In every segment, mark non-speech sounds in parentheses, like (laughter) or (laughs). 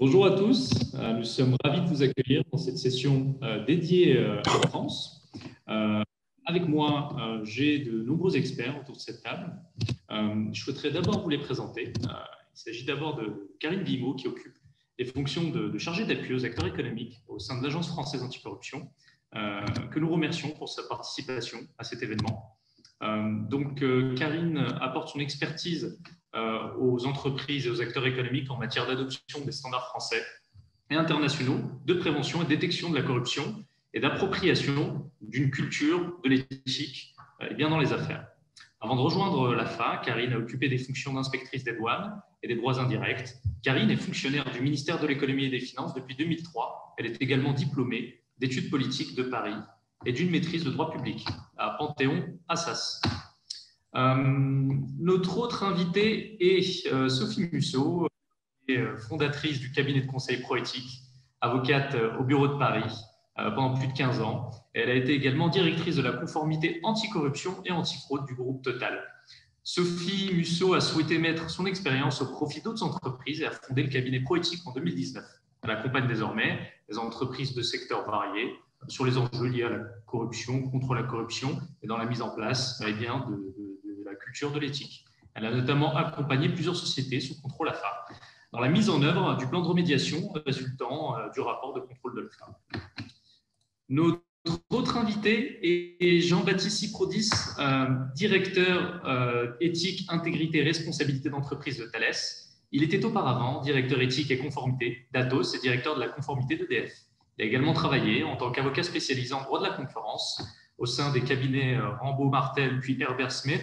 Bonjour à tous, euh, nous sommes ravis de vous accueillir dans cette session euh, dédiée euh, à la France. Avec moi, j'ai de nombreux experts autour de cette table. Je souhaiterais d'abord vous les présenter. Il s'agit d'abord de Karine Guillemot qui occupe les fonctions de, chargée d'appui aux acteurs économiques au sein de l'Agence française anticorruption, que nous remercions pour sa participation à cet événement. Donc, Karine apporte son expertise aux entreprises et aux acteurs économiques en matière d'adoption des standards français et internationaux de prévention et détection de la corruption et d'appropriation d'une culture de l'éthique euh, bien dans les affaires. Avant de rejoindre l'AFA, Karine a occupé des fonctions d'inspectrice des douanes et des droits indirects. Karine est fonctionnaire du ministère de l'économie et des finances depuis 2003. Elle est également diplômée d'études politiques de Paris et d'une maîtrise de droit public à Panthéon-Assas. Euh, notre autre invitée est euh, Sophie Musso, euh, fondatrice du cabinet de conseil proéthique, avocate au bureau de Paris pendant plus de 15 ans. Elle a été également directrice de la conformité anticorruption et antifraude du groupe Total. Sophie Musso a souhaité mettre son expérience au profit d'autres entreprises et a fondé le cabinet Proéthique en 2019. Elle accompagne désormais les entreprises de secteurs variés sur les enjeux liés à la corruption, contre la corruption et dans la mise en place eh bien, de, culture de l'éthique. Elle a notamment accompagné plusieurs sociétés sous contrôle AFA dans la mise en œuvre du plan de remédiation résultant euh, du rapport de contrôle de l'AFA. Notre autre invité est Jean-Baptiste Siprodis, euh, directeur euh, éthique, intégrité et responsabilité d'entreprise de Thales. Il était auparavant directeur éthique et conformité d'Atos et directeur de la conformité d'EDF. Il a également travaillé en tant qu'avocat spécialisé en droit de la concurrence au sein des cabinets Rambaud Martel puis Herbert Smith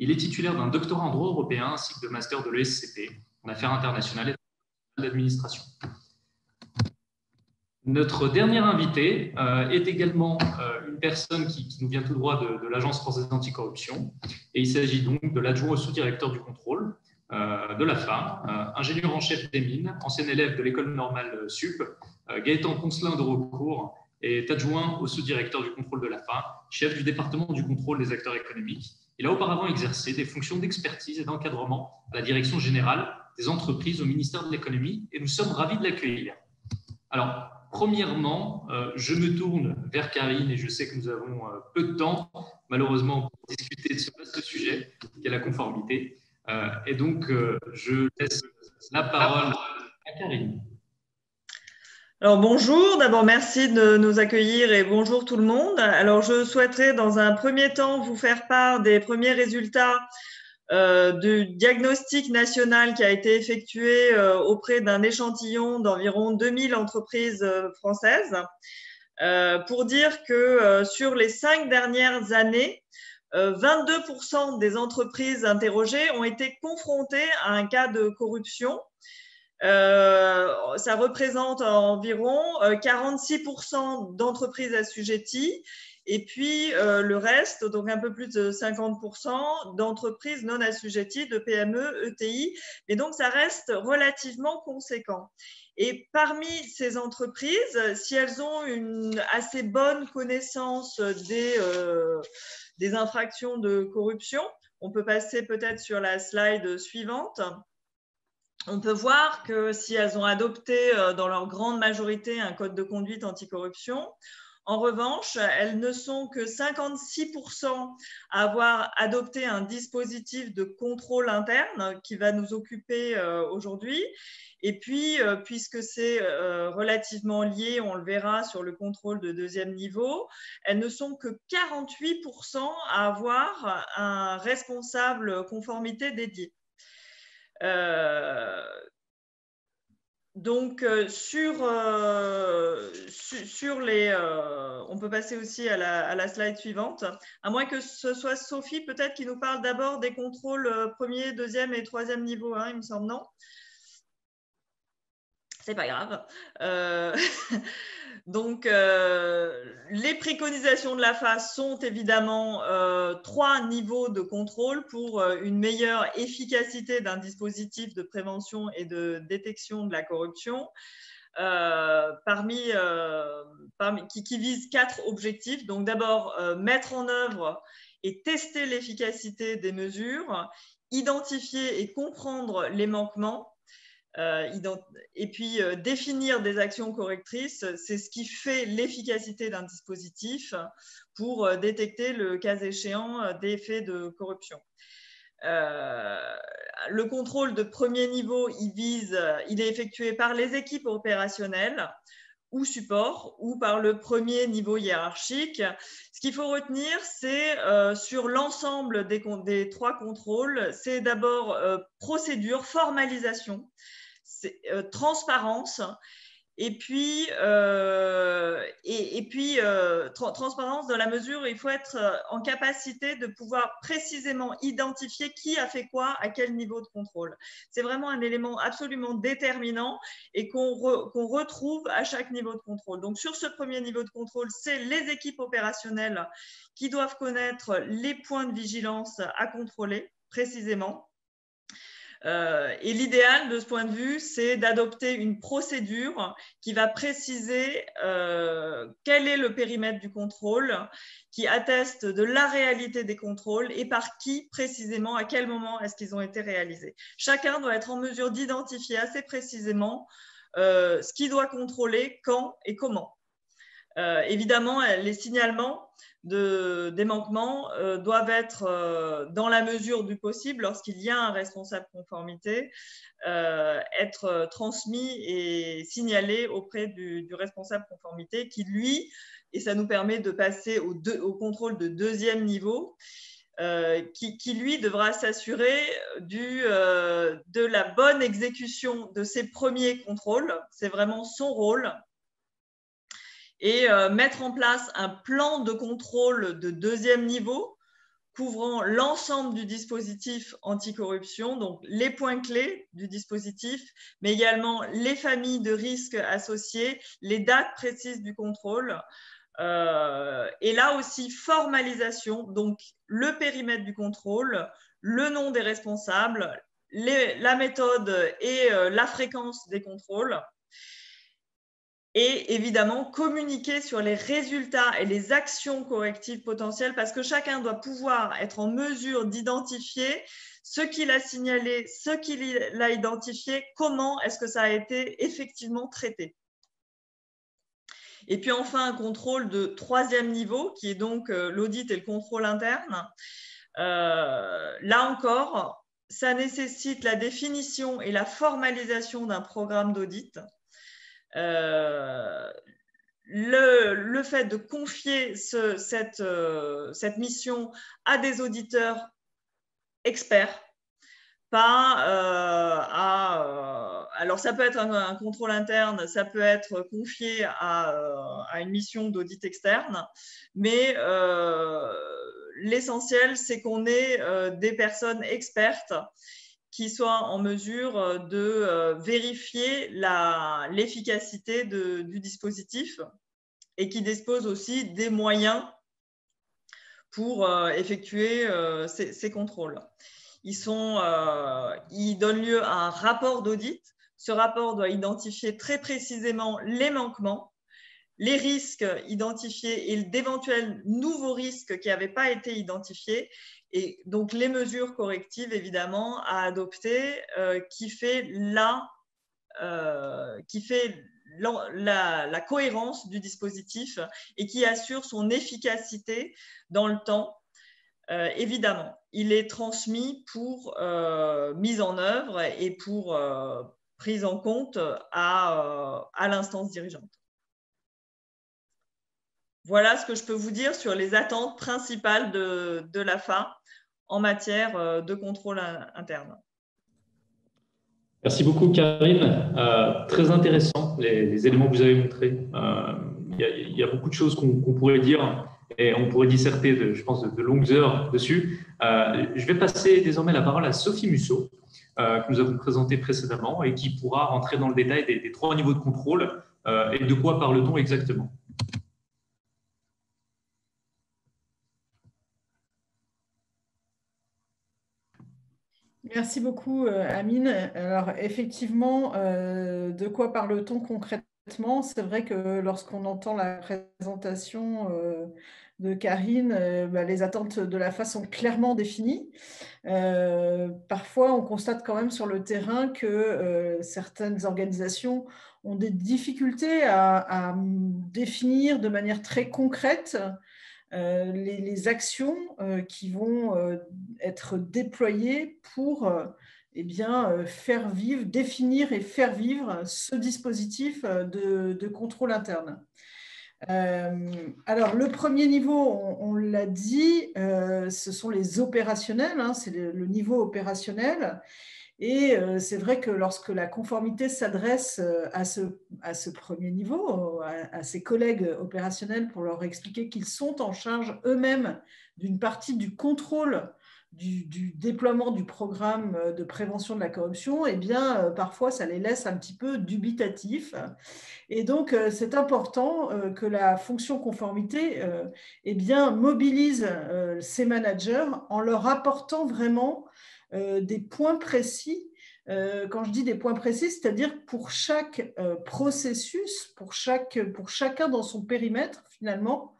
il est titulaire d'un doctorat en droit européen ainsi que de master de l'ESCP en affaires internationales et d'administration. Notre dernier invité euh, est également euh, une personne qui, nous vient tout droit de, l'Agence française d'anticorruption. Et il s'agit donc de l'adjoint au sous-directeur du contrôle euh, de l'AFA, ingénieur en chef des mines, ancien élève de l'école normale SUP, Gaëtan Poncelin de recours est adjoint au sous-directeur du contrôle de l'AFA, chef du département du contrôle des acteurs économiques il a auparavant exercé des fonctions d'expertise et d'encadrement à la direction générale des entreprises au ministère de l'économie et nous sommes ravis de l'accueillir. Alors, premièrement, euh, je me tourne vers Karine et je sais que nous avons euh, peu de temps, malheureusement, pour discuter de ce sujet qui est la conformité. Euh, et donc, je laisse la parole à Karine. Alors bonjour, d'abord merci de nous accueillir et bonjour tout le monde. Alors je souhaiterais dans un premier temps vous faire part des premiers résultats euh, du diagnostic national qui a été effectué euh, auprès d'un échantillon d'environ 2000 entreprises euh, françaises. Pour dire que sur les cinq dernières années, 22% des entreprises interrogées ont été confrontées à un cas de corruption euh, ça représente environ 46% euh, d'entreprises assujetties et puis euh, le reste, donc un peu plus de 50% d'entreprises non assujetties, de PME, ETI. Mais donc ça reste relativement conséquent. Et parmi ces entreprises, si elles ont une assez bonne connaissance des, des infractions de corruption, on peut passer peut-être sur la slide suivante on peut voir que si elles ont adopté euh, dans leur grande majorité un code de conduite anticorruption, en revanche, elles ne sont que 56% à avoir adopté un dispositif de contrôle interne qui va nous occuper euh, aujourd'hui. Et puis, euh, puisque c'est relativement lié, on le verra sur le contrôle de deuxième niveau, elles ne sont que 48% à avoir un responsable conformité dédié. Euh, donc, euh, sur, euh, sur, les. on peut passer aussi à la, à la, slide suivante. À moins que ce soit Sophie, peut-être, qui nous parle d'abord des contrôles premier, deuxième et troisième niveau, hein, il me semble, non? C'est pas grave. (laughs) Donc, euh, les préconisations de la FAS sont évidemment euh, trois niveaux de contrôle pour euh, une meilleure efficacité d'un dispositif de prévention et de détection de la corruption. qui, qui visent quatre objectifs. Donc, d'abord, mettre en œuvre et tester l'efficacité des mesures, identifier et comprendre les manquements, et puis définir des actions correctrices, c'est ce qui fait l'efficacité d'un dispositif pour détecter le cas échéant des faits de corruption. le contrôle de premier niveau, il vise, il est effectué par les équipes opérationnelles ou support ou par le premier niveau hiérarchique. Ce qu'il faut retenir, c'est euh, sur l'ensemble des, trois contrôles, c'est d'abord euh, procédure, formalisation, euh, transparence et puis, euh, et, puis euh, transparence dans la mesure où il faut être euh, en capacité de pouvoir précisément identifier qui a fait quoi à quel niveau de contrôle. C'est vraiment un élément absolument déterminant et qu'on retrouve à chaque niveau de contrôle. Donc, sur ce premier niveau de contrôle, c'est les équipes opérationnelles qui doivent connaître les points de vigilance à contrôler précisément euh, et l'idéal de ce point de vue, c'est d'adopter une procédure qui va préciser euh, quel est le périmètre du contrôle, qui atteste de la réalité des contrôles et par qui précisément, à quel moment est-ce qu'ils ont été réalisés. Chacun doit être en mesure d'identifier assez précisément euh, ce qu'il doit contrôler, quand et comment. Évidemment, les signalements de, des manquements euh, doivent être, euh, dans la mesure du possible, lorsqu'il y a un responsable conformité, euh, être transmis et signalés auprès du, responsable conformité qui, lui, et ça nous permet de passer au, au contrôle de deuxième niveau, qui, qui, lui devra s'assurer de la bonne exécution de ses premiers contrôles. C'est vraiment son rôle et euh, mettre en place un plan de contrôle de deuxième niveau couvrant l'ensemble du dispositif anticorruption, donc les points clés du dispositif, mais également les familles de risques associées, les dates précises du contrôle. Euh, et là aussi, formalisation, donc le périmètre du contrôle, le nom des responsables, la méthode et euh, la fréquence des contrôles et évidemment communiquer sur les résultats et les actions correctives potentielles parce que chacun doit pouvoir être en mesure d'identifier ce qu'il a signalé, ce qu'il a identifié, comment est-ce que ça a été effectivement traité. Et puis enfin, un contrôle de troisième niveau, qui est donc euh, l'audit et le contrôle interne. Euh, là encore, ça nécessite la définition et la formalisation d'un programme d'audit euh, le, fait de confier euh, cette, mission à des auditeurs experts, pas euh, à. alors, ça peut être un, contrôle interne, ça peut être confié à, une mission d'audit externe, mais l'essentiel, c'est qu'on ait des personnes expertes qui soit en mesure euh, de euh, vérifier l'efficacité du dispositif et qui dispose aussi des moyens pour euh, effectuer ces, contrôles. Ils, donnent lieu à un rapport d'audit. Ce rapport doit identifier très précisément les manquements, les risques identifiés et d'éventuels nouveaux risques qui n'avaient pas été identifiés et donc, les mesures correctives, évidemment, à adopter, euh, qui fait, la, euh, la, cohérence du dispositif et qui assure son efficacité dans le temps. Euh, évidemment, il est transmis pour mise en œuvre et pour prise en compte à l'instance dirigeante. Voilà ce que je peux vous dire sur les attentes principales de, de l'AFA en matière euh, de contrôle interne. Merci beaucoup, Karine. Euh, très intéressant, les, éléments que vous avez montrés. Euh, il y, a beaucoup de choses qu'on pourrait dire et on pourrait disserter, je pense, de, longues heures dessus. je vais passer désormais la parole à Sophie Musso, que nous avons présentée précédemment et qui pourra rentrer dans le détail des trois niveaux de contrôle et de quoi parle-t-on exactement. Merci beaucoup, euh, Amine. Alors, effectivement, euh, de quoi parle-t-on concrètement? C'est vrai que lorsqu'on entend la présentation de Karine, bah, les attentes de la face sont clairement définies. parfois, on constate quand même sur le terrain que certaines organisations ont des difficultés à, définir de manière très concrète euh, les, actions euh, qui vont euh, être déployées pour eh faire vivre, définir et faire vivre ce dispositif de, contrôle interne. alors, le premier niveau, on, l'a dit, ce sont les opérationnels, hein, c'est le, niveau opérationnel. Et euh, c'est vrai que lorsque la conformité s'adresse euh, à ce, premier niveau, à, ses collègues opérationnels pour leur expliquer qu'ils sont en charge eux-mêmes d'une partie du contrôle du, déploiement du programme de prévention de la corruption, eh bien, euh, parfois, ça les laisse un petit peu dubitatifs. Et donc, c'est important que la fonction conformité eh bien, mobilise ces managers en leur apportant vraiment euh, des points précis. Euh, quand je dis des points précis, c'est-à-dire pour chaque euh, processus, pour chacun dans son périmètre, finalement,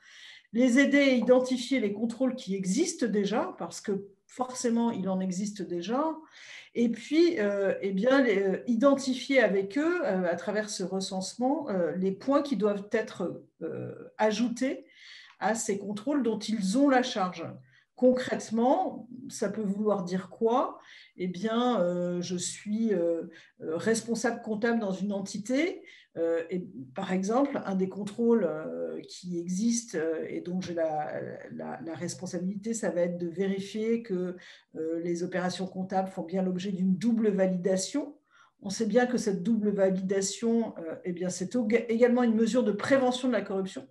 les aider à identifier les contrôles qui existent déjà, parce que forcément, il en existe déjà, et puis eh bien, identifier avec eux, à travers ce recensement, les points qui doivent être ajoutés à ces contrôles dont ils ont la charge. Concrètement, ça peut vouloir dire quoi? Eh bien, euh, je suis euh, euh, responsable comptable dans une entité. et par exemple, un des contrôles qui existe et dont j'ai la, la, responsabilité, ça va être de vérifier que les opérations comptables font bien l'objet d'une double validation. On sait bien que cette double validation, eh c'est également une mesure de prévention de la corruption.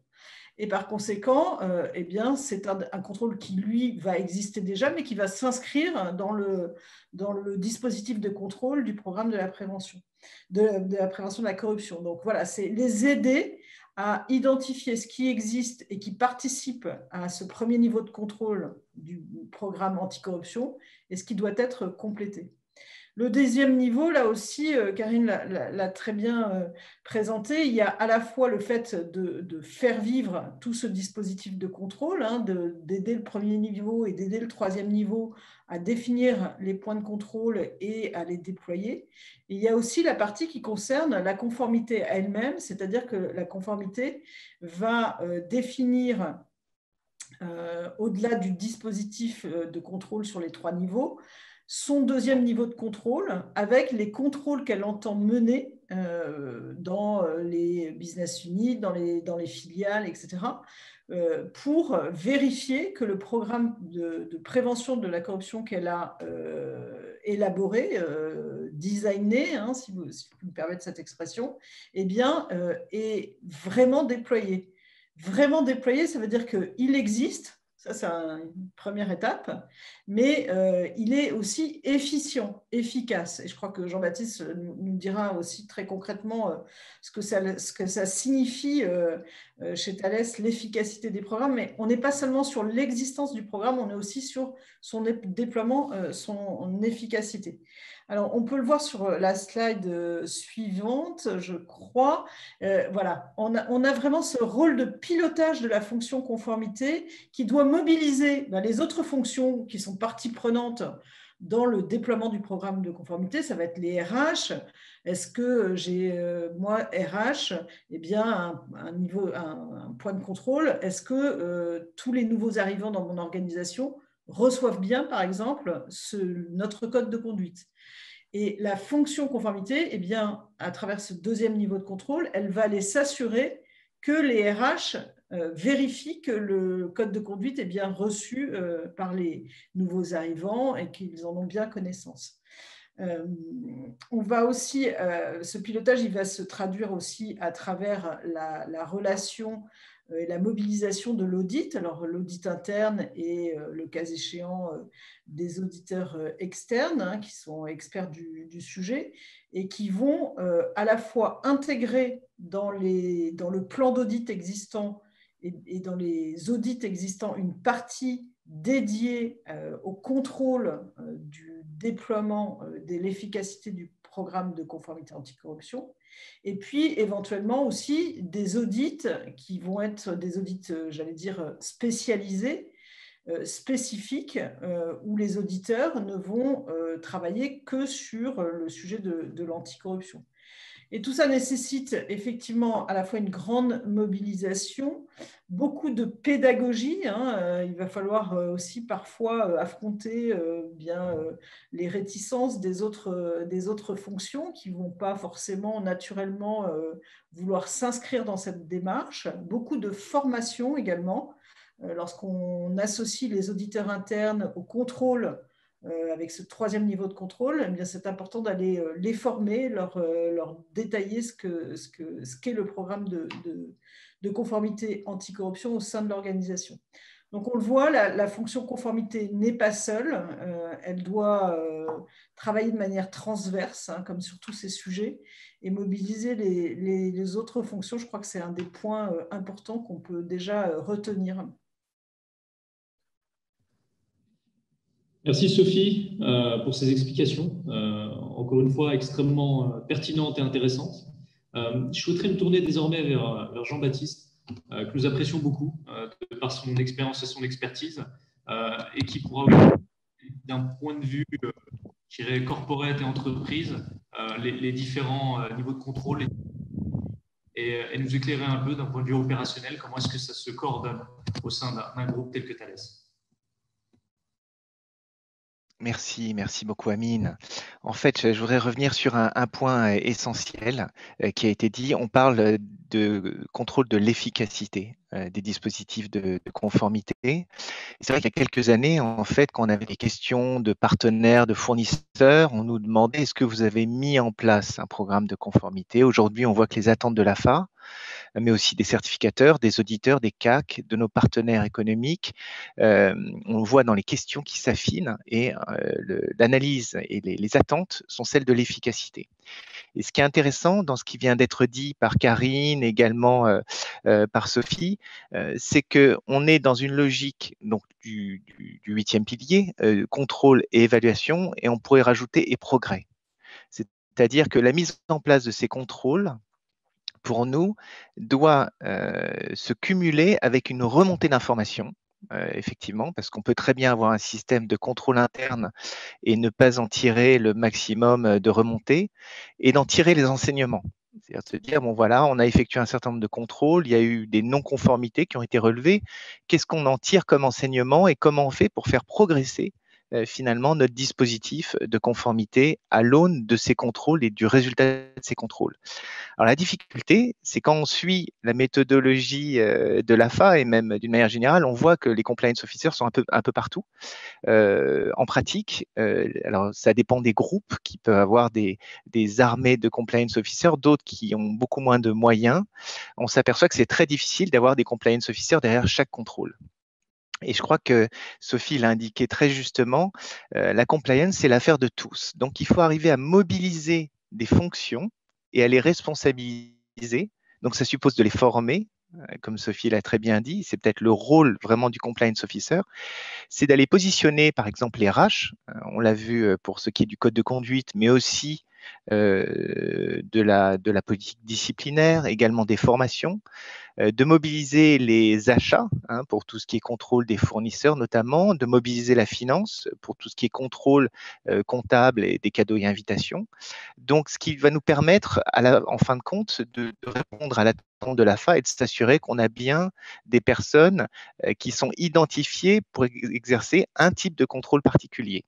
Et par conséquent, euh, eh c'est un, contrôle qui, lui, va exister déjà, mais qui va s'inscrire dans le, dans le dispositif de contrôle du programme de la prévention, de, la prévention de la corruption. Donc voilà, c'est les aider à identifier ce qui existe et qui participe à ce premier niveau de contrôle du programme anticorruption et ce qui doit être complété. Le deuxième niveau, là aussi, euh, Karine l'a très bien euh, présenté, il y a à la fois le fait de, faire vivre tout ce dispositif de contrôle, hein, d'aider le premier niveau et d'aider le troisième niveau à définir les points de contrôle et à les déployer. il y a aussi la partie qui concerne la conformité elle-même, c'est-à-dire que la conformité va euh, définir au-delà du dispositif de contrôle sur les trois niveaux, son deuxième niveau de contrôle avec les contrôles qu'elle entend mener euh, dans euh, les business units, dans les, filiales, etc., euh, pour vérifier que le programme de, prévention de la corruption qu'elle a élaboré, designé, hein, si, vous, si, vous, me permettez cette expression, eh bien, est vraiment déployé. Vraiment déployé, ça veut dire qu'il existe, ça, c'est une première étape. Mais euh, il est aussi efficient, efficace. Et je crois que Jean-Baptiste nous dira aussi très concrètement euh, ce que ça, signifie euh, chez Thales, l'efficacité des programmes. Mais on n'est pas seulement sur l'existence du programme, on est aussi sur son déploiement, son efficacité. Alors, on peut le voir sur la slide suivante, je crois. voilà, on a, vraiment ce rôle de pilotage de la fonction conformité qui doit mobiliser ben, les autres fonctions qui sont partie prenante dans le déploiement du programme de conformité, ça va être les RH. Est-ce que j'ai, euh, moi, RH, eh bien, un, point de contrôle? Est-ce que euh, tous les nouveaux arrivants dans mon organisation reçoivent bien, par exemple, ce, notre code de conduite Et la fonction conformité, eh bien, à travers ce deuxième niveau de contrôle, elle va aller s'assurer que les RH euh, vérifie que le code de conduite est bien reçu euh, par les nouveaux arrivants et qu'ils en ont bien connaissance. Euh, on va aussi, ce pilotage, il va se traduire aussi à travers la, relation la mobilisation de l'audit, alors l'audit interne et le cas échéant des auditeurs externes hein, qui sont experts du, sujet et qui vont à la fois intégrer dans, le plan d'audit existant et, dans les audits existants une partie dédiée euh, au contrôle euh, du, déploiement de l'efficacité du programme de conformité anticorruption. Et puis, éventuellement aussi des audits qui vont être des audits, j'allais dire, spécialisés, spécifiques, où les auditeurs ne vont travailler que sur le sujet de, de l'anticorruption. Et tout ça nécessite effectivement à la fois une grande mobilisation, beaucoup de pédagogie. Hein, euh, il va falloir euh, aussi parfois euh, affronter bien les réticences des autres, des autres fonctions qui ne vont pas forcément naturellement vouloir s'inscrire dans cette démarche. Beaucoup de formation également. Lorsqu'on associe les auditeurs internes au contrôle avec ce troisième niveau de contrôle, eh c'est important d'aller euh, les former, leur, euh, détailler ce qu'est le programme de, conformité anticorruption au sein de l'organisation. Donc on le voit, la, fonction conformité n'est pas seule, elle doit travailler de manière transverse, hein, comme sur tous ces sujets, et mobiliser les autres fonctions. Je crois que c'est un des points importants qu'on peut déjà retenir. Merci Sophie euh, pour ces explications, euh, encore une fois extrêmement euh, pertinentes et intéressantes. je souhaiterais me tourner désormais vers, Jean-Baptiste, que nous apprécions beaucoup par son expérience et son expertise, et qui pourra, d'un point de vue je corporate et entreprise, les, différents niveaux de contrôle et, nous éclairer un peu d'un point de vue opérationnel, comment est-ce que ça se coordonne au sein d'un groupe tel que Thales. Merci, merci beaucoup Amine. En fait, je voudrais revenir sur un, point essentiel euh, qui a été dit. On parle de contrôle de l'efficacité euh, des dispositifs de, conformité. C'est vrai qu'il y a quelques années, en fait, quand on avait des questions de partenaires, de fournisseurs, on nous demandait est-ce que vous avez mis en place un programme de conformité? Aujourd'hui, on voit que les attentes de l'AFA, mais aussi des certificateurs, des auditeurs, des CAC, de nos partenaires économiques. Euh, on voit dans les questions qui s'affinent et euh, l'analyse et les, attentes sont celles de l'efficacité. Et ce qui est intéressant dans ce qui vient d'être dit par Karine, également euh, par Sophie, c'est qu'on est dans une logique donc, du huitième pilier, contrôle et évaluation, et on pourrait rajouter et progrès. C'est-à-dire que la mise en place de ces contrôles pour nous, doit euh, se cumuler avec une remontée d'informations, euh, effectivement, parce qu'on peut très bien avoir un système de contrôle interne et ne pas en tirer le maximum euh, de remontée, et d'en tirer les enseignements. C'est-à-dire se dire, bon voilà, on a effectué un certain nombre de contrôles, il y a eu des non-conformités qui ont été relevées, qu'est-ce qu'on en tire comme enseignement et comment on fait pour faire progresser finalement notre dispositif de conformité à l'aune de ces contrôles et du résultat de ces contrôles. Alors la difficulté, c'est quand on suit la méthodologie euh, de l'AFA et même d'une manière générale, on voit que les compliance officers sont un peu, un peu partout. Euh, en pratique, alors ça dépend des groupes qui peuvent avoir des, des armées de compliance officers, d'autres qui ont beaucoup moins de moyens. On s'aperçoit que c'est très difficile d'avoir des compliance officers derrière chaque contrôle. Et je crois que Sophie l'a indiqué très justement, euh, la compliance, c'est l'affaire de tous. Donc, il faut arriver à mobiliser des fonctions et à les responsabiliser. Donc, ça suppose de les former, euh, comme Sophie l'a très bien dit, c'est peut-être le rôle vraiment du compliance officer, c'est d'aller positionner, par exemple, les RH, euh, on l'a vu pour ce qui est du code de conduite, mais aussi de, la, de la politique disciplinaire, également des formations, euh, de mobiliser les achats hein, pour tout ce qui est contrôle des fournisseurs notamment, de mobiliser la finance pour tout ce qui est contrôle euh, comptable et des cadeaux et invitations. Donc, ce qui va nous permettre, en fin de compte, de, de répondre à l'attente de la FA et de s'assurer qu'on a bien des personnes qui sont identifiées pour exercer un type de contrôle particulier.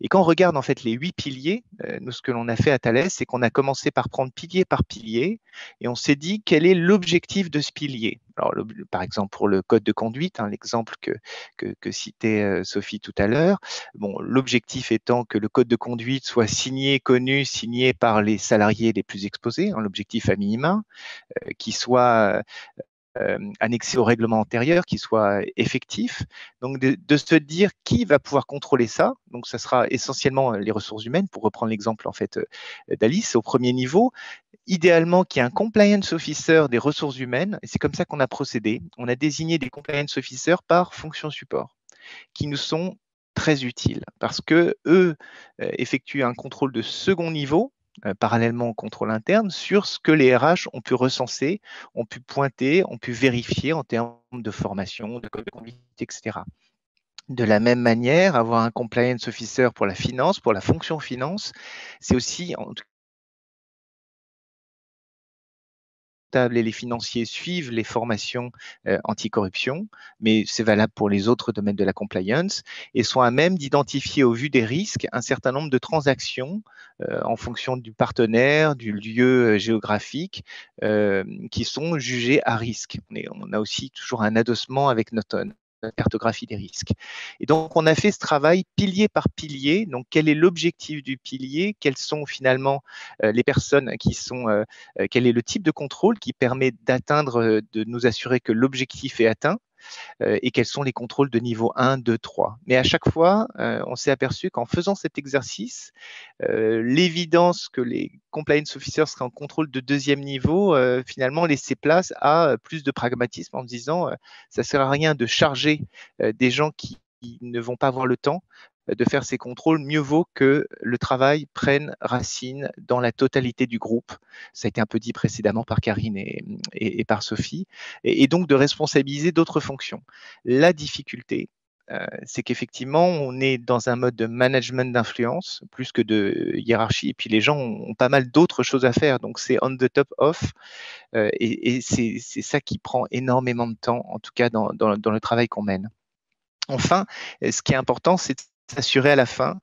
Et quand on regarde en fait les huit piliers, euh, nous ce que l'on a fait à Thales, c'est qu'on a commencé par prendre pilier par pilier et on s'est dit quel est l'objectif de ce pilier. Alors, par exemple, pour le code de conduite, hein, l'exemple que, que, citait euh, Sophie tout à l'heure, bon, l'objectif étant que le code de conduite soit signé, connu, signé par les salariés les plus exposés, hein, l'objectif à minima, euh, qui soit annexé au règlement antérieur, qui soit effectif. Donc, de, se dire qui va pouvoir contrôler ça. Donc, ça sera essentiellement euh, les ressources humaines, pour reprendre l'exemple en fait euh, d'Alice au premier niveau. Idéalement, qu'il y ait un compliance officer des ressources humaines. Et c'est comme ça qu'on a procédé. On a désigné des compliance officers par fonction support, qui nous sont très utiles parce que eux effectuent un contrôle de second niveau parallèlement au contrôle interne sur ce que les RH ont pu recenser, ont pu pointer, ont pu vérifier en termes de formation, de conduite, etc. De la même manière, avoir un compliance officer pour la finance, pour la fonction finance, c'est aussi en tout et les financiers suivent les formations euh, anticorruption, mais c'est valable pour les autres domaines de la compliance, et sont à même d'identifier au vu des risques un certain nombre de transactions euh, en fonction du partenaire, du lieu euh, géographique, qui sont jugées à risque. on a aussi toujours un adossement avec notre, cartographie des risques. Et donc, on a fait ce travail pilier par pilier. Donc, quel est l'objectif du pilier? Quelles sont finalement euh, les personnes qui sont, euh, euh, quel est le type de contrôle qui permet d'atteindre, de nous assurer que l'objectif est atteint? Et quels sont les contrôles de niveau 1, 2, 3. Mais à chaque fois, euh, on s'est aperçu qu'en faisant cet exercice, euh, l'évidence que les compliance officers seraient en contrôle de deuxième niveau, finalement, laissait place à plus de pragmatisme en disant ça ne sert à rien de charger des gens qui ne vont pas avoir le temps de faire ces contrôles, mieux vaut que le travail prenne racine dans la totalité du groupe. Ça a été un peu dit précédemment par Karine et, par Sophie, et, donc de responsabiliser d'autres fonctions. La difficulté, euh, c'est qu'effectivement, on est dans un mode de management d'influence plus que de hiérarchie, et puis les gens ont, pas mal d'autres choses à faire, donc c'est on the top off, euh, et, c'est ça qui prend énormément de temps, en tout cas dans le travail qu'on mène. Enfin, ce qui est important, c'est s'assurer à la fin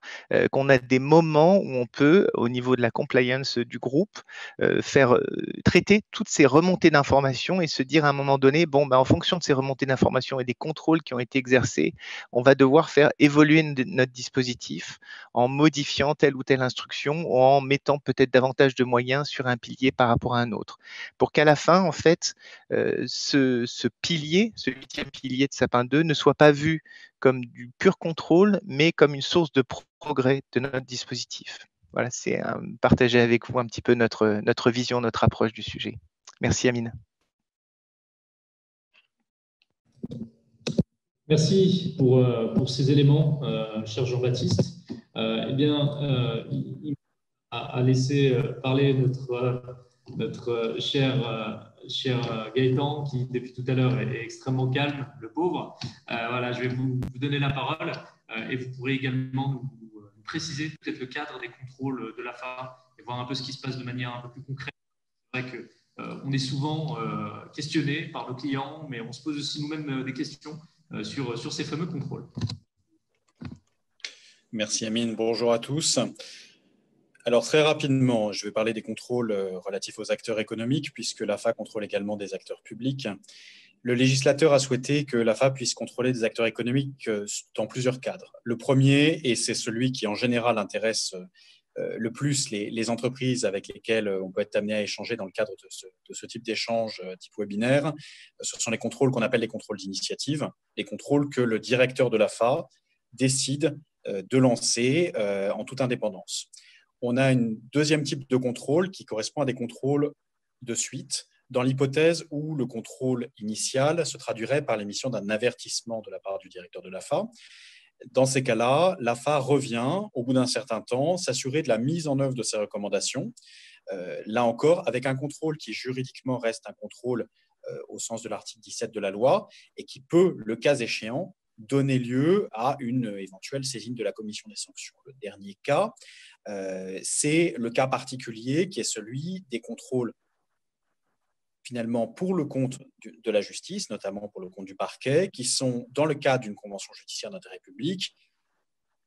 qu'on a des moments où on peut, au niveau de la compliance du groupe, faire traiter toutes ces remontées d'informations et se dire à un moment donné, bon, ben, en fonction de ces remontées d'informations et des contrôles qui ont été exercés, on va devoir faire évoluer notre dispositif en modifiant telle ou telle instruction ou en mettant peut-être davantage de moyens sur un pilier par rapport à un autre, pour qu'à la fin, en fait, ce, ce pilier, ce huitième pilier de Sapin 2 ne soit pas vu comme du pur contrôle, mais comme une source de progrès de notre dispositif. Voilà, c'est partager avec vous un petit peu notre, notre vision, notre approche du sujet. Merci Amine. Merci pour, euh, pour ces éléments, euh, cher Jean-Baptiste. Euh, eh bien, il a laissé parler notre, notre cher cher euh, Gaëtan, qui depuis tout à l'heure est, extrêmement calme, le pauvre. Euh, voilà, je vais vous, donner la parole euh, et vous pourrez également nous, préciser peut-être le cadre des contrôles de l'AFA et voir un peu ce qui se passe de manière un peu plus concrète. C'est vrai que on est souvent questionné par nos clients, mais on se pose aussi nous-mêmes des questions sur, sur ces fameux contrôles. Merci Amine, bonjour à tous. Alors très rapidement, je vais parler des contrôles euh, relatifs aux acteurs économiques, puisque l'AFA contrôle également des acteurs publics. Le législateur a souhaité que l'AFA puisse contrôler des acteurs économiques euh, dans plusieurs cadres. Le premier, et c'est celui qui en général intéresse euh, le plus les, entreprises avec lesquelles on peut être amené à échanger dans le cadre de ce, type d'échange type webinaire, ce sont les contrôles qu'on appelle les contrôles d'initiative, les contrôles que le directeur de l'AFA décide de lancer en toute indépendance on a un deuxième type de contrôle qui correspond à des contrôles de suite, dans l'hypothèse où le contrôle initial se traduirait par l'émission d'un avertissement de la part du directeur de l'AFA. Dans ces cas-là, l'AFA revient, au bout d'un certain temps, s'assurer de la mise en œuvre de ses recommandations. Euh, là encore, avec un contrôle qui juridiquement reste un contrôle euh, au sens de l'article 17 de la loi et qui peut, le cas échéant, donner lieu à une éventuelle saisine de la commission des sanctions. Le dernier cas, euh, c'est le cas particulier qui est celui des contrôles finalement pour le compte de la justice, notamment pour le compte du parquet, qui sont dans le cadre d'une convention judiciaire d'intérêt public,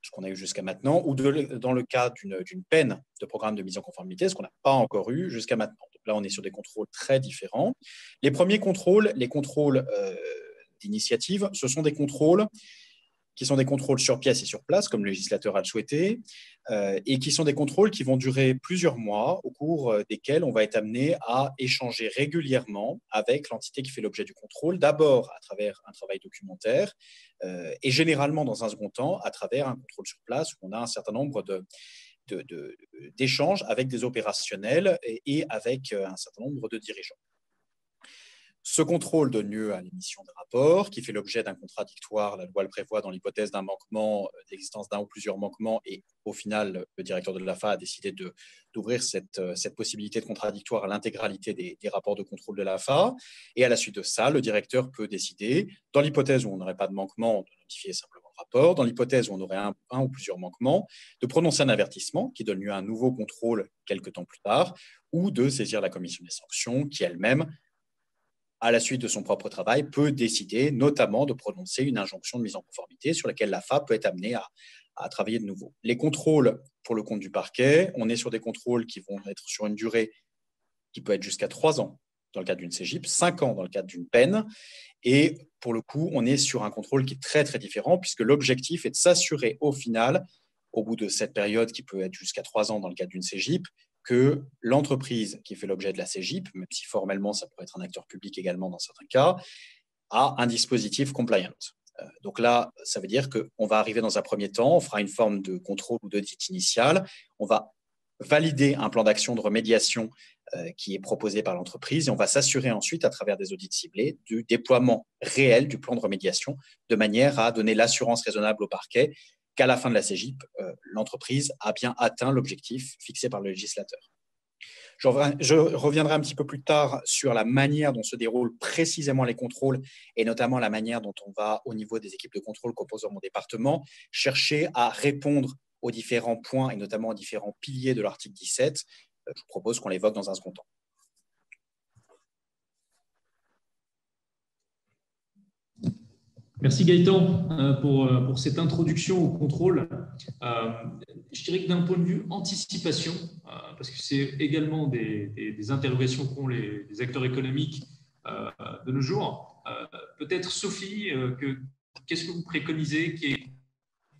ce qu'on a eu jusqu'à maintenant, ou dans le cas d'une peine de programme de mise en conformité, ce qu'on n'a pas encore eu jusqu'à maintenant. Donc là, on est sur des contrôles très différents. Les premiers contrôles, les contrôles euh, d'initiative, ce sont des contrôles qui sont des contrôles sur pièce et sur place, comme le législateur a le souhaité, euh, et qui sont des contrôles qui vont durer plusieurs mois, au cours euh, desquels on va être amené à échanger régulièrement avec l'entité qui fait l'objet du contrôle, d'abord à travers un travail documentaire, euh, et généralement dans un second temps à travers un contrôle sur place, où on a un certain nombre de, d'échanges avec des opérationnels et, avec un certain nombre de dirigeants. Ce contrôle donne lieu à l'émission d'un rapport qui fait l'objet d'un contradictoire. La loi le prévoit dans l'hypothèse d'un manquement, euh, l'existence d'un ou plusieurs manquements. Et au final, le directeur de l'AFA a décidé d'ouvrir cette, euh, cette, possibilité de contradictoire à l'intégralité des, rapports de contrôle de l'AFA. Et à la suite de ça, le directeur peut décider, dans l'hypothèse où on n'aurait pas de manquement, de notifier simplement le rapport. Dans l'hypothèse où on aurait un, un ou plusieurs manquements, de prononcer un avertissement qui donne lieu à un nouveau contrôle quelques temps plus tard, ou de saisir la commission des sanctions qui elle-même à la suite de son propre travail, peut décider notamment de prononcer une injonction de mise en conformité sur laquelle l'AFA peut être amenée à, travailler de nouveau. Les contrôles pour le compte du parquet, on est sur des contrôles qui vont être sur une durée qui peut être jusqu'à trois ans dans le cadre d'une CGIP, cinq ans dans le cadre d'une peine. Et pour le coup, on est sur un contrôle qui est très, très différent, puisque l'objectif est de s'assurer au final, au bout de cette période qui peut être jusqu'à trois ans dans le cadre d'une CGIP, que l'entreprise qui fait l'objet de la CGIP, même si formellement ça pourrait être un acteur public également dans certains cas, a un dispositif compliant. Euh, donc là, ça veut dire qu'on va arriver dans un premier temps, on fera une forme de contrôle ou d'audit initial, on va valider un plan d'action de remédiation euh, qui est proposé par l'entreprise et on va s'assurer ensuite, à travers des audits ciblés, du déploiement réel du plan de remédiation de manière à donner l'assurance raisonnable au parquet qu'à la fin de la CGIP, euh, l'entreprise a bien atteint l'objectif fixé par le législateur. Je reviendrai un petit peu plus tard sur la manière dont se déroulent précisément les contrôles et notamment la manière dont on va, au niveau des équipes de contrôle composant mon département, chercher à répondre aux différents points et notamment aux différents piliers de l'article 17. Euh, je vous propose qu'on l'évoque dans un second temps. Merci Gaëtan euh, pour, euh, pour, cette introduction au contrôle. Euh, je dirais que d'un point de vue anticipation, parce que c'est également des, interrogations qu'ont les, acteurs économiques de nos jours, peut-être Sophie, qu'est-ce que vous préconisez?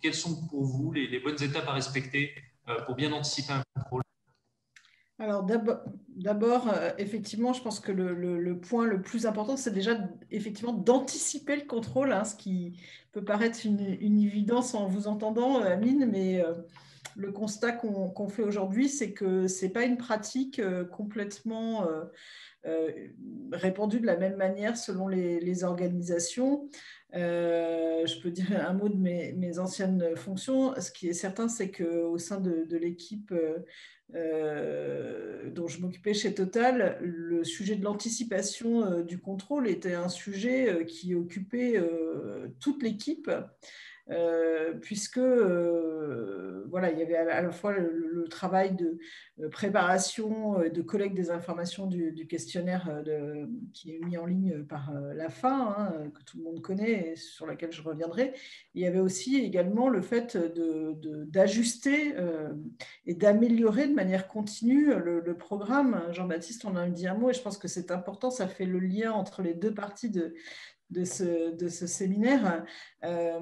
Quelles sont pour vous les bonnes étapes à respecter pour bien anticiper un contrôle? Alors d'abord, euh, effectivement, je pense que le, point le plus important, c'est déjà effectivement d'anticiper le contrôle, hein, ce qui peut paraître une, évidence en vous entendant, euh, Amine, mais euh, le constat qu'on fait aujourd'hui, c'est que ce n'est pas une pratique complètement répandue de la même manière selon les, organisations. je peux dire un mot de mes, anciennes fonctions. Ce qui est certain, c'est qu'au sein de l'équipe euh, dont je m'occupais chez Total, le sujet de l'anticipation euh, du contrôle était un sujet euh, qui occupait toute l'équipe euh, puisque euh, voilà, il y avait à la fois le, travail de euh, préparation, de collecte des informations du, questionnaire de, qui est mis en ligne par l'AFA, hein, que tout le monde connaît et sur laquelle je reviendrai. Il y avait aussi également le fait d'ajuster et d'améliorer de manière continue le, le programme. Jean-Baptiste, on a dit un mot et je pense que c'est important, ça fait le lien entre les deux parties de, de ce, séminaire, euh,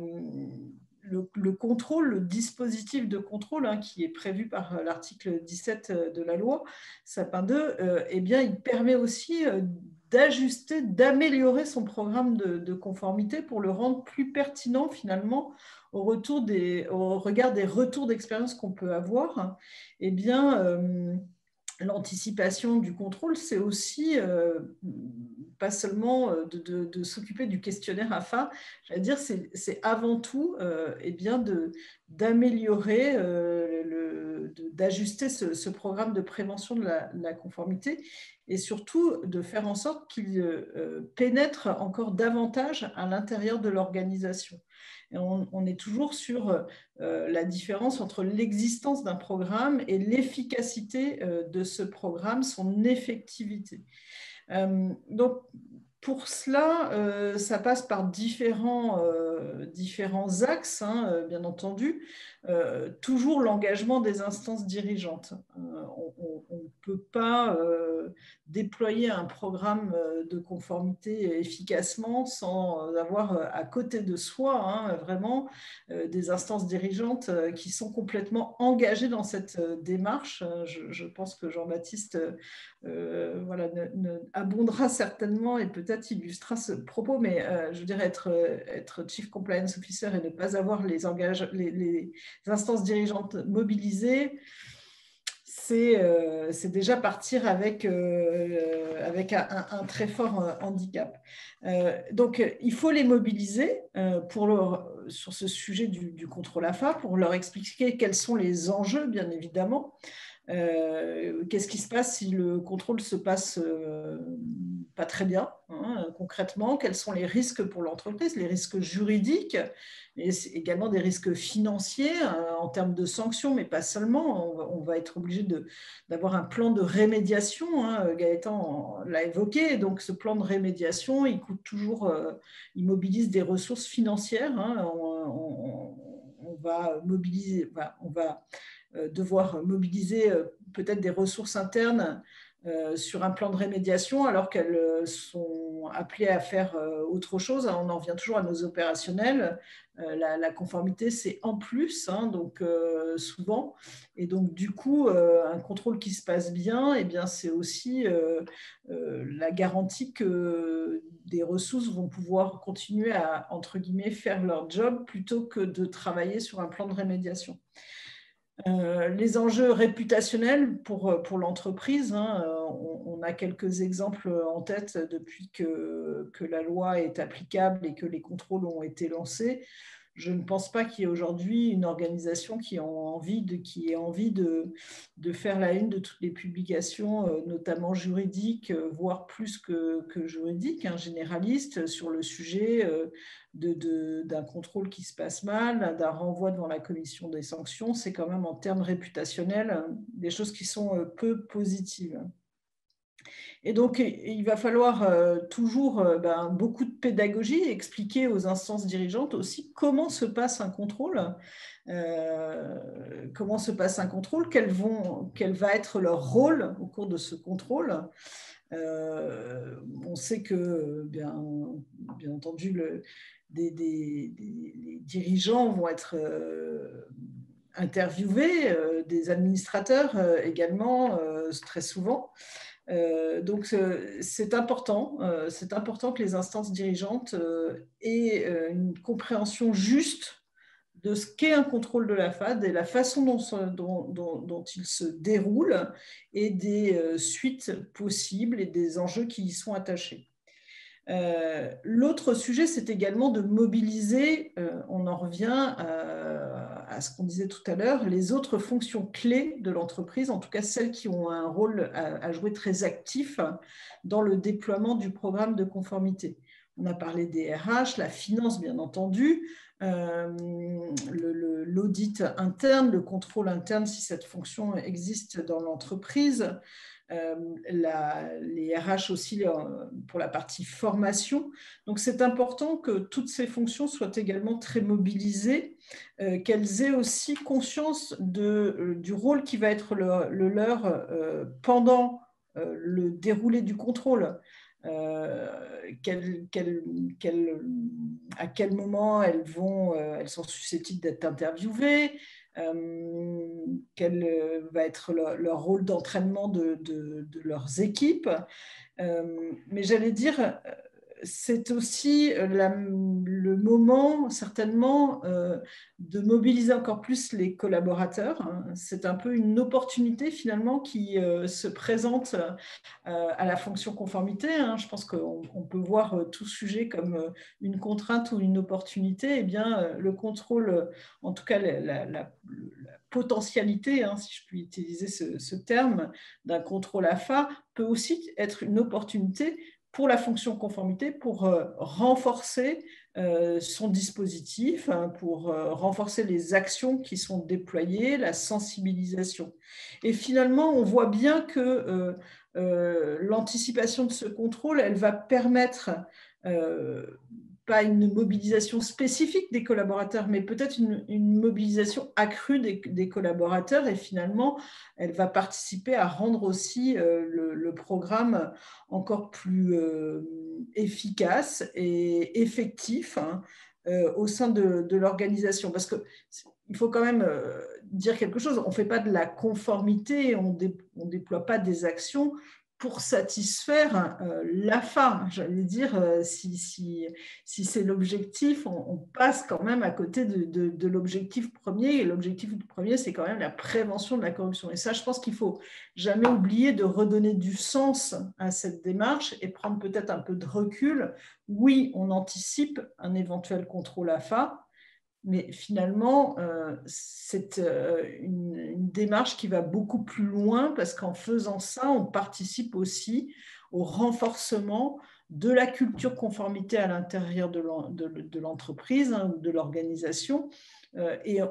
le, contrôle, le dispositif de contrôle hein, qui est prévu par l'article 17 de la loi Sapin 2, euh, eh bien, il permet aussi euh, d'ajuster, d'améliorer son programme de, conformité pour le rendre plus pertinent finalement au, retour des, au regard des retours d'expérience qu'on peut avoir. Eh bien, l'anticipation du contrôle, c'est aussi euh, pas seulement euh, de, s'occuper du questionnaire AFA, j'allais dire, c'est avant tout euh, eh d'améliorer, d'ajuster ce, programme de prévention de la, conformité et surtout de faire en sorte qu'il pénètre encore davantage à l'intérieur de l'organisation on, est toujours sur euh, la différence entre l'existence d'un programme et l'efficacité euh, de ce programme, son effectivité. Euh, donc, pour cela, ça passe par différents, différents axes, hein, bien entendu. Toujours l'engagement des instances dirigeantes. on ne peut pas déployer un programme euh, de conformité efficacement sans avoir euh, à côté de soi hein, vraiment euh, des instances dirigeantes qui sont complètement engagées dans cette démarche. Je, pense que Jean-Baptiste voilà, abondera certainement et peut-être illustrera ce propos, mais je dirais être, être Chief Compliance Officer et ne pas avoir les, les instances dirigeantes mobilisées c'est déjà partir avec, avec un, très fort handicap. donc, il faut les mobiliser pour leur, sur ce sujet du, du contrôle AFA pour leur expliquer quels sont les enjeux, bien évidemment. Euh, qu'est-ce qui se passe si le contrôle se passe euh, pas très bien hein, concrètement? Quels sont les risques pour l'entreprise, les risques juridiques, et également des risques financiers euh, en termes de sanctions, mais pas seulement. On va, être obligé d'avoir un plan de rémédiation. Hein, Gaëtan l'a évoqué. Donc, ce plan de rémédiation, il coûte toujours, il mobilise des ressources financières. Hein, on, va mobiliser, on va devoir mobiliser euh, peut-être des ressources internes euh, sur un plan de rémédiation alors qu'elles sont appelées à faire autre chose. On en revient toujours à nos opérationnels. La, conformité, c'est en plus, hein, donc souvent. Et donc, du coup, un contrôle qui se passe bien, eh bien, c'est aussi la garantie que des ressources vont pouvoir continuer à, entre faire leur job plutôt que de travailler sur un plan de rémédiation. Euh, les enjeux réputationnels pour, pour l'entreprise, hein, euh, on, a quelques exemples en tête depuis que, la loi est applicable et que les contrôles ont été lancés je ne pense pas qu'il y ait aujourd'hui une organisation qui, ait envie de, faire la une de toutes les publications, euh, notamment juridiques, euh, voire plus que, que juridiques, un généraliste sur le sujet euh, d'un contrôle qui se passe mal, d'un renvoi devant la commission des sanctions. C'est quand même en termes réputationnels des choses qui sont peu positives. Et donc, il va falloir euh, toujours euh, ben, beaucoup de pédagogie, expliquer aux instances dirigeantes aussi comment se passe un contrôle, euh, comment se passe un contrôle, quel, vont, quel, va être leur rôle au cours de ce contrôle. on sait que, bien, entendu, les dirigeants vont être interviewés, des administrateurs également, très souvent. Euh, donc c'est important, euh, c'est important que les instances dirigeantes euh, aient une compréhension juste de ce qu'est un contrôle de la FAD et la façon dont, il se déroule et des suites possibles et des enjeux qui y sont attachés. L'autre sujet, c'est également de mobiliser, on en revient à ce qu'on disait tout à l'heure, les autres fonctions clés de l'entreprise, en tout cas celles qui ont un rôle à, jouer très actif dans le déploiement du programme de conformité. On a parlé des RH, la finance bien entendu, euh, l'audit interne, le contrôle interne si cette fonction existe dans l'entreprise, euh, les RH aussi euh, pour la partie formation. Donc c'est important que toutes ces fonctions soient également très mobilisées, euh, qu'elles aient aussi conscience du rôle qui va être le, leur pendant le déroulé du contrôle. à quel moment elles, vont, elles sont susceptibles d'être interviewées, euh, quel euh, va être leur, rôle d'entraînement de, leurs équipes. Euh, mais j'allais dire, c'est aussi euh, le moment, certainement, euh, de mobiliser encore plus les collaborateurs. Hein. C'est un peu une opportunité, finalement, qui euh, se présente à la fonction conformité. Hein. Je pense qu'on peut voir tout sujet comme une contrainte ou une opportunité. Eh bien, le contrôle, en tout cas, la, potentialité, hein, si je puis utiliser ce, ce terme, d'un contrôle AFA peut aussi être une opportunité pour la fonction conformité pour euh, renforcer euh, son dispositif, hein, pour euh, renforcer les actions qui sont déployées, la sensibilisation. Et finalement, on voit bien que l'anticipation de ce contrôle, elle va permettre pas une mobilisation spécifique des collaborateurs, mais peut-être une, mobilisation accrue des, collaborateurs et finalement, elle va participer à rendre aussi euh, le, programme encore plus euh, efficace et effectif hein, euh, au sein de, l'organisation. Parce qu'il faut quand même dire quelque chose, on ne fait pas de la conformité, on ne déploie pas des actions pour satisfaire euh, l'AFA. J'allais dire, euh, si, c'est l'objectif, on, passe quand même à côté de, de, l'objectif premier. Et l'objectif premier, c'est quand même la prévention de la corruption. Et ça, je pense qu'il faut jamais oublier de redonner du sens à cette démarche et prendre peut-être un peu de recul. Oui, on anticipe un éventuel contrôle AFA, mais finalement, euh, c'est euh, une, démarche qui va beaucoup plus loin parce qu'en faisant ça, on participe aussi au renforcement de la culture conformité à l'intérieur de l'entreprise hein, ou de l'organisation. Euh, et,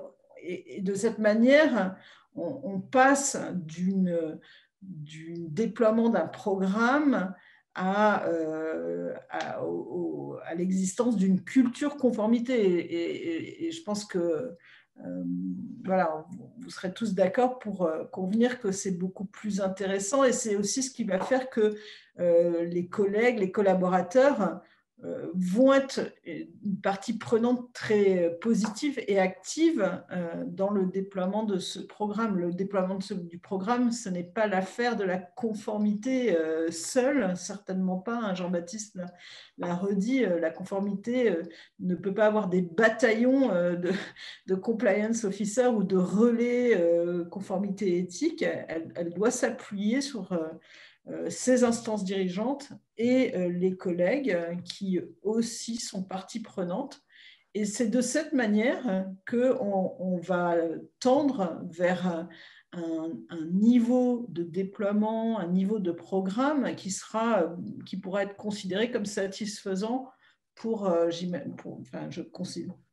de cette manière, on, passe du déploiement d'un programme euh, à, l'existence d'une culture conformité. Et, je pense que euh, voilà, vous serez tous d'accord pour euh, convenir que c'est beaucoup plus intéressant et c'est aussi ce qui va faire que les collègues, les collaborateurs vont être une partie prenante très positive et active euh, dans le déploiement de ce programme. Le déploiement du programme, ce n'est pas l'affaire de la conformité euh, seule, certainement pas. Hein, Jean-Baptiste l'a redit, la conformité ne peut pas avoir des bataillons de, compliance officer ou de relais conformité éthique. Elle doit s'appuyer sur ces instances dirigeantes et euh, les collègues euh, qui aussi sont partie prenante. Et c'est de cette manière qu'on on va tendre vers un, niveau de déploiement, un niveau de programme qui, sera, qui pourra être considéré comme satisfaisant pour, euh, enfin, je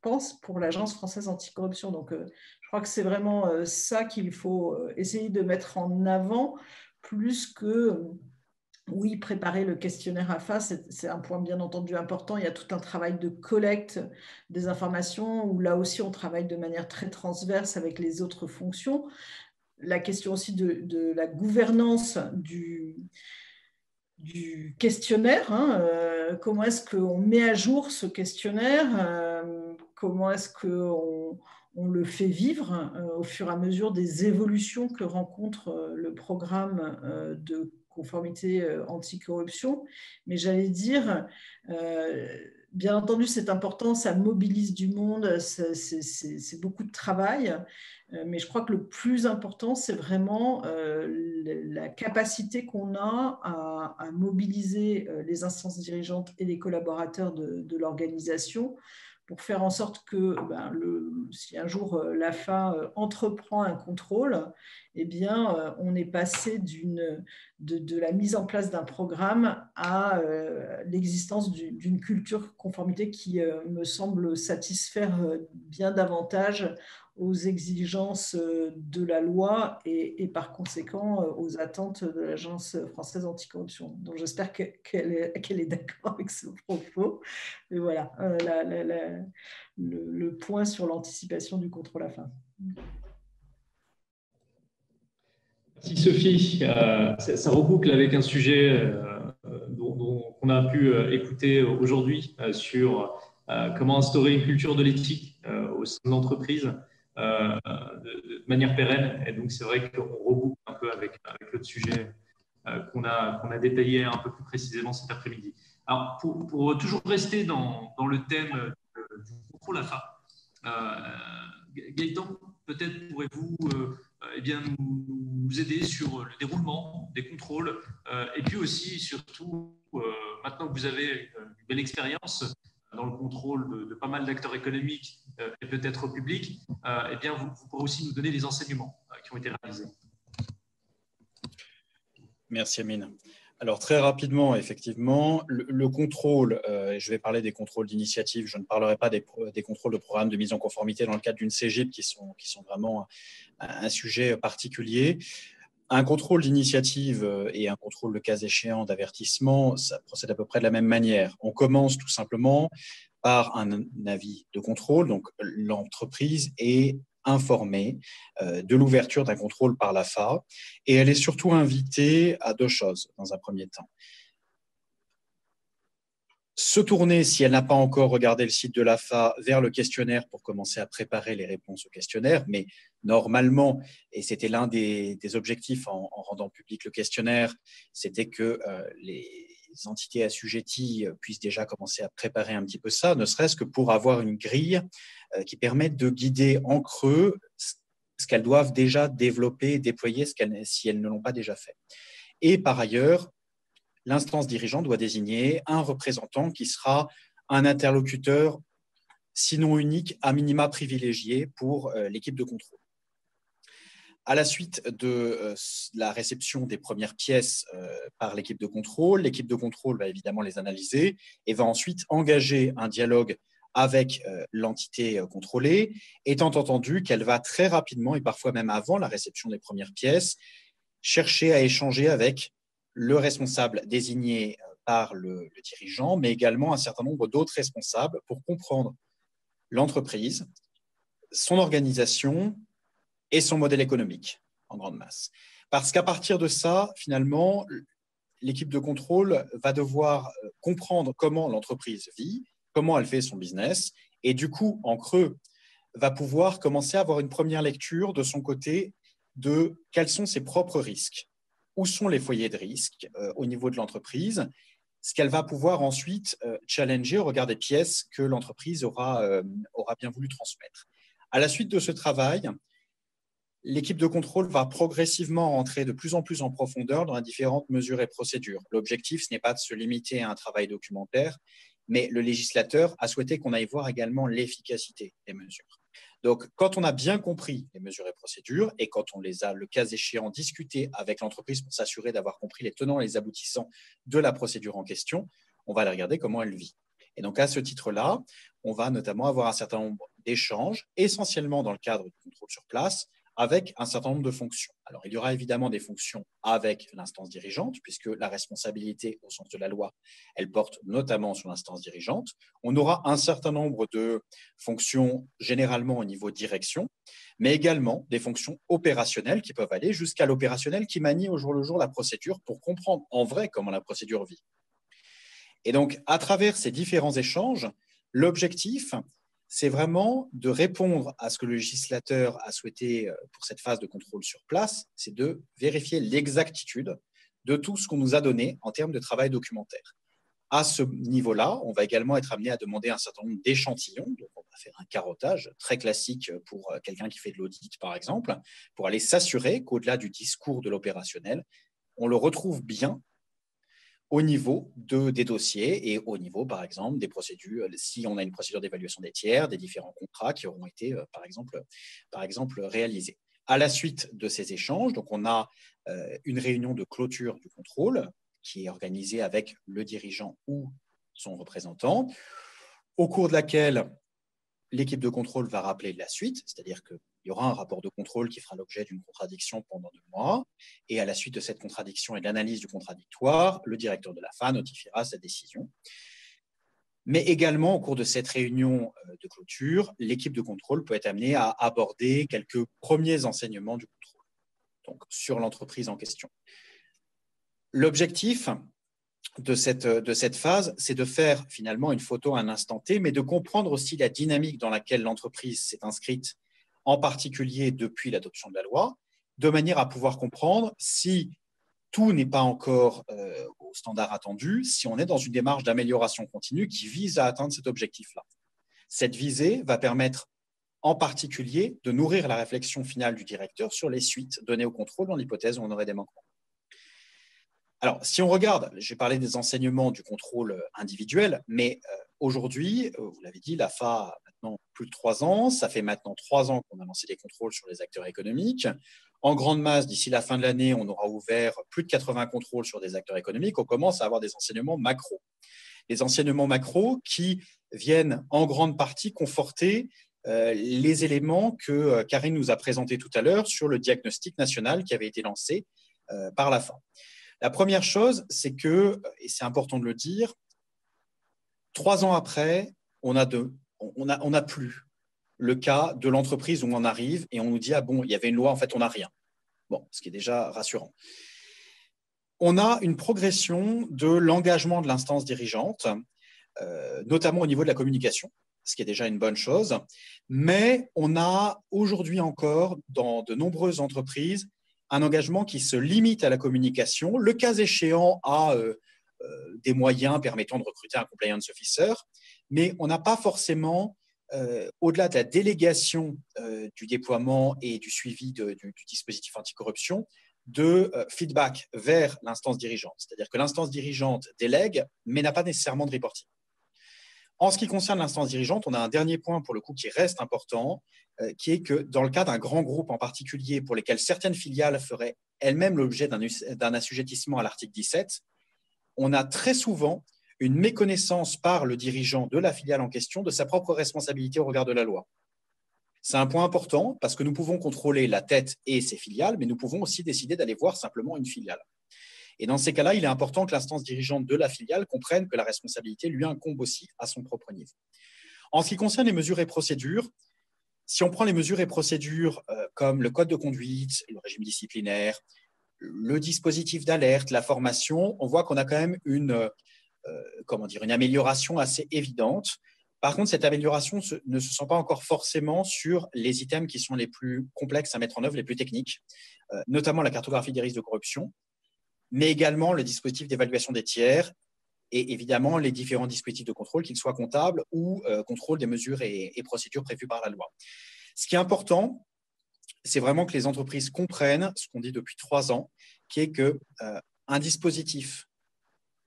pense, pour l'Agence française anticorruption. Donc, je crois que c'est vraiment ça qu'il faut essayer de mettre en avant, plus que oui, préparer le questionnaire AFA, c'est un point bien entendu important. Il y a tout un travail de collecte des informations où là aussi on travaille de manière très transverse avec les autres fonctions. La question aussi de, la gouvernance du, du questionnaire. Hein, euh, comment est-ce qu'on met à jour ce questionnaire euh, Comment est-ce qu'on on le fait vivre euh, au fur et à mesure des évolutions que rencontre le programme de conformité euh, anticorruption. Mais j'allais dire, euh, bien entendu, c'est important, ça mobilise du monde, c'est beaucoup de travail. Euh, mais je crois que le plus important, c'est vraiment la capacité qu'on a à, mobiliser les instances dirigeantes et les collaborateurs de l'organisation pour faire en sorte que ben, le, si un jour euh, l'AFA euh, entreprend un contrôle, eh bien, euh, on est passé de, de, la mise en place d'un programme à l'existence d'une culture conformité qui me semble satisfaire bien davantage aux exigences euh, de la loi et, par conséquent euh, aux attentes de l'Agence française anticorruption. Donc j'espère qu'elle est, d'accord avec ce propos. Et voilà, euh, le, point sur l'anticipation du contrôle à fin. Merci Sophie. ça, reboucle avec un sujet dont, on a pu écouter aujourd'hui sur comment instaurer une culture de l'éthique au sein de l'entreprise. Euh, de, manière pérenne. Et donc, c'est vrai qu'on reboucle un peu avec, avec l'autre sujet euh, qu'on a, qu'on a détaillé un peu plus précisément cet après-midi. Alors, pour, toujours rester dans, dans le thème euh, du contrôle AFA, Gaëtan, peut-être pourrez-vous eh nous, aider sur le déroulement des contrôles et puis aussi, surtout, maintenant que vous avez une belle expérience, dans le contrôle de, pas mal d'acteurs économiques euh, et peut-être publics, euh, eh bien, vous, pourrez aussi nous donner les enseignements euh, qui ont été réalisés. Merci Amine. Alors très rapidement, effectivement, le, contrôle, je vais parler des contrôles d'initiative, je ne parlerai pas des, contrôles de programmes de mise en conformité dans le cadre d'une CGIP qui sont vraiment un sujet particulier. Un contrôle d'initiative euh, et un contrôle, le cas échéant, d'avertissement, ça procède à peu près de la même manière. On commence tout simplement par un avis de contrôle, donc l'entreprise est informée euh, de l'ouverture d'un contrôle par l'AFA et elle est surtout invitée à deux choses dans un premier temps. Se tourner, si elle n'a pas encore regardé le site de l'AFA, vers le questionnaire pour commencer à préparer les réponses au questionnaire. Mais normalement, et c'était l'un des, objectifs en, rendant public le questionnaire, c'était que euh, les entités assujetties puissent déjà commencer à préparer un petit peu ça, ne serait-ce que pour avoir une grille euh, qui permette de guider en creux ce qu'elles doivent déjà développer déployer si elles ne l'ont pas déjà fait. Et par ailleurs, l'instance dirigeante doit désigner un représentant qui sera un interlocuteur, sinon unique, à minima privilégié pour euh, l'équipe de contrôle. À la suite de euh, la réception des premières pièces euh, par l'équipe de contrôle, l'équipe de contrôle va évidemment les analyser et va ensuite engager un dialogue avec l'entité contrôlée, étant entendu qu'elle va très rapidement, et parfois même avant la réception des premières pièces, chercher à échanger avec le responsable désigné euh, par le, dirigeant, mais également un certain nombre d'autres responsables pour comprendre l'entreprise, son organisation et son modèle économique en grande masse. Parce qu'à partir de ça, finalement, l'équipe de contrôle va devoir euh, comprendre comment l'entreprise vit, comment elle fait son business, et du coup, en creux, va pouvoir commencer à avoir une première lecture de son côté de quels sont ses propres risques où sont les foyers de risque euh, au niveau de l'entreprise, ce qu'elle va pouvoir ensuite euh, challenger au regard des pièces que l'entreprise aura, euh, aura bien voulu transmettre. À la suite de ce travail, l'équipe de contrôle va progressivement rentrer de plus en plus en profondeur dans les différentes mesures et procédures. L'objectif, ce n'est pas de se limiter à un travail documentaire, mais le législateur a souhaité qu'on aille voir également l'efficacité des mesures. Donc, quand on a bien compris les mesures et procédures et quand on les a, le cas échéant, discuté avec l'entreprise pour s'assurer d'avoir compris les tenants et les aboutissants de la procédure en question, on va aller regarder comment elle vit. Et donc, à ce titre-là, on va notamment avoir un certain nombre d'échanges, essentiellement dans le cadre du contrôle sur place, avec un certain nombre de fonctions. Alors, il y aura évidemment des fonctions avec l'instance dirigeante, puisque la responsabilité, au sens de la loi, elle porte notamment sur l'instance dirigeante. On aura un certain nombre de fonctions, généralement au niveau direction, mais également des fonctions opérationnelles qui peuvent aller jusqu'à l'opérationnel qui manie au jour le jour la procédure pour comprendre en vrai comment la procédure vit. Et donc, à travers ces différents échanges, l'objectif, c'est vraiment de répondre à ce que le législateur a souhaité euh, pour cette phase de contrôle sur place, c'est de vérifier l'exactitude de tout ce qu'on nous a donné en termes de travail documentaire. À ce niveau-là, on va également être amené à demander un certain nombre d'échantillons. Donc, on va faire un carottage très classique pour euh, quelqu'un qui fait de l'audit, par exemple, pour aller s'assurer qu'au-delà du discours de l'opérationnel, on le retrouve bien au niveau de, des dossiers et au niveau, par exemple, des procédures, si on a une procédure d'évaluation des tiers, des différents contrats qui auront été, euh, par exemple, par exemple réalisés. À la suite de ces échanges, donc on a euh, une réunion de clôture du contrôle qui est organisée avec le dirigeant ou son représentant, au cours de laquelle l'équipe de contrôle va rappeler la suite, c'est-à-dire qu'il y aura un rapport de contrôle qui fera l'objet d'une contradiction pendant deux mois, et à la suite de cette contradiction et de l'analyse du contradictoire, le directeur de la FA notifiera sa décision. Mais également, au cours de cette réunion euh, de clôture, l'équipe de contrôle peut être amenée à aborder quelques premiers enseignements du contrôle, donc sur l'entreprise en question. L'objectif, de cette, de cette phase, c'est de faire finalement une photo à un instant T, mais de comprendre aussi la dynamique dans laquelle l'entreprise s'est inscrite, en particulier depuis l'adoption de la loi, de manière à pouvoir comprendre si tout n'est pas encore euh, au standard attendu, si on est dans une démarche d'amélioration continue qui vise à atteindre cet objectif-là. Cette visée va permettre en particulier de nourrir la réflexion finale du directeur sur les suites données au contrôle dans l'hypothèse où on aurait des manquements. Alors, si on regarde, j'ai parlé des enseignements du contrôle individuel, mais euh, aujourd'hui, euh, vous l'avez dit, l'AFA a maintenant plus de trois ans. Ça fait maintenant trois ans qu'on a lancé des contrôles sur les acteurs économiques. En grande masse, d'ici la fin de l'année, on aura ouvert plus de 80 contrôles sur des acteurs économiques. On commence à avoir des enseignements macro. Les enseignements macro qui viennent en grande partie conforter les éléments que Karine nous a présentés tout à l'heure sur le diagnostic national qui avait été lancé par l'AFA. La première chose, c'est que, et c'est important de le dire, trois ans après, on a, on a, on plus le cas de l'entreprise où on arrive et on nous dit ah bon, il y avait une loi, en fait, on n'a rien. Bon, ce qui est déjà rassurant. On a une progression de l'engagement de l'instance dirigeante notamment au niveau de la communication, ce qui est déjà une bonne chose. Mais on a aujourd'hui encore, dans de nombreuses entreprises, un engagement qui se limite à la communication, le cas échéant à des moyens permettant de recruter un compliance officer, mais on n'a pas forcément euh, au-delà de la délégation euh, du déploiement et du suivi du, dispositif anticorruption, de euh, feedback vers l'instance dirigeante. C'est-à-dire que l'instance dirigeante délègue, mais n'a pas nécessairement de reporting. En ce qui concerne l'instance dirigeante, on a un dernier point pour le coup qui reste important, qui est que dans le cas d'un grand groupe en particulier pour lesquels certaines filiales feraient elles-mêmes l'objet d'un assujettissement à l'article 17, on a très souvent une méconnaissance par le dirigeant de la filiale en question de sa propre responsabilité au regard de la loi. C'est un point important parce que nous pouvons contrôler la tête et ses filiales, mais nous pouvons aussi décider d'aller voir simplement une filiale. Et dans ces cas-là, il est important que l'instance dirigeante de la filiale comprenne que la responsabilité lui incombe aussi à son propre niveau. En ce qui concerne les mesures et procédures, si on prend les mesures et procédures euh, comme le code de conduite, le régime disciplinaire, le dispositif d'alerte, la formation, on voit qu'on a quand même une, euh, comment dire, une amélioration assez évidente. Par contre, cette amélioration ne se sent pas encore forcément sur les items qui sont les plus complexes à mettre en œuvre, les plus techniques, euh, notamment la cartographie des risques de corruption, mais également le dispositif d'évaluation des tiers et évidemment les différents dispositifs de contrôle, qu'ils soient comptables ou euh, contrôle des mesures et, procédures prévues par la loi. Ce qui est important, c'est vraiment que les entreprises comprennent ce qu'on dit depuis trois ans, qui est que un dispositif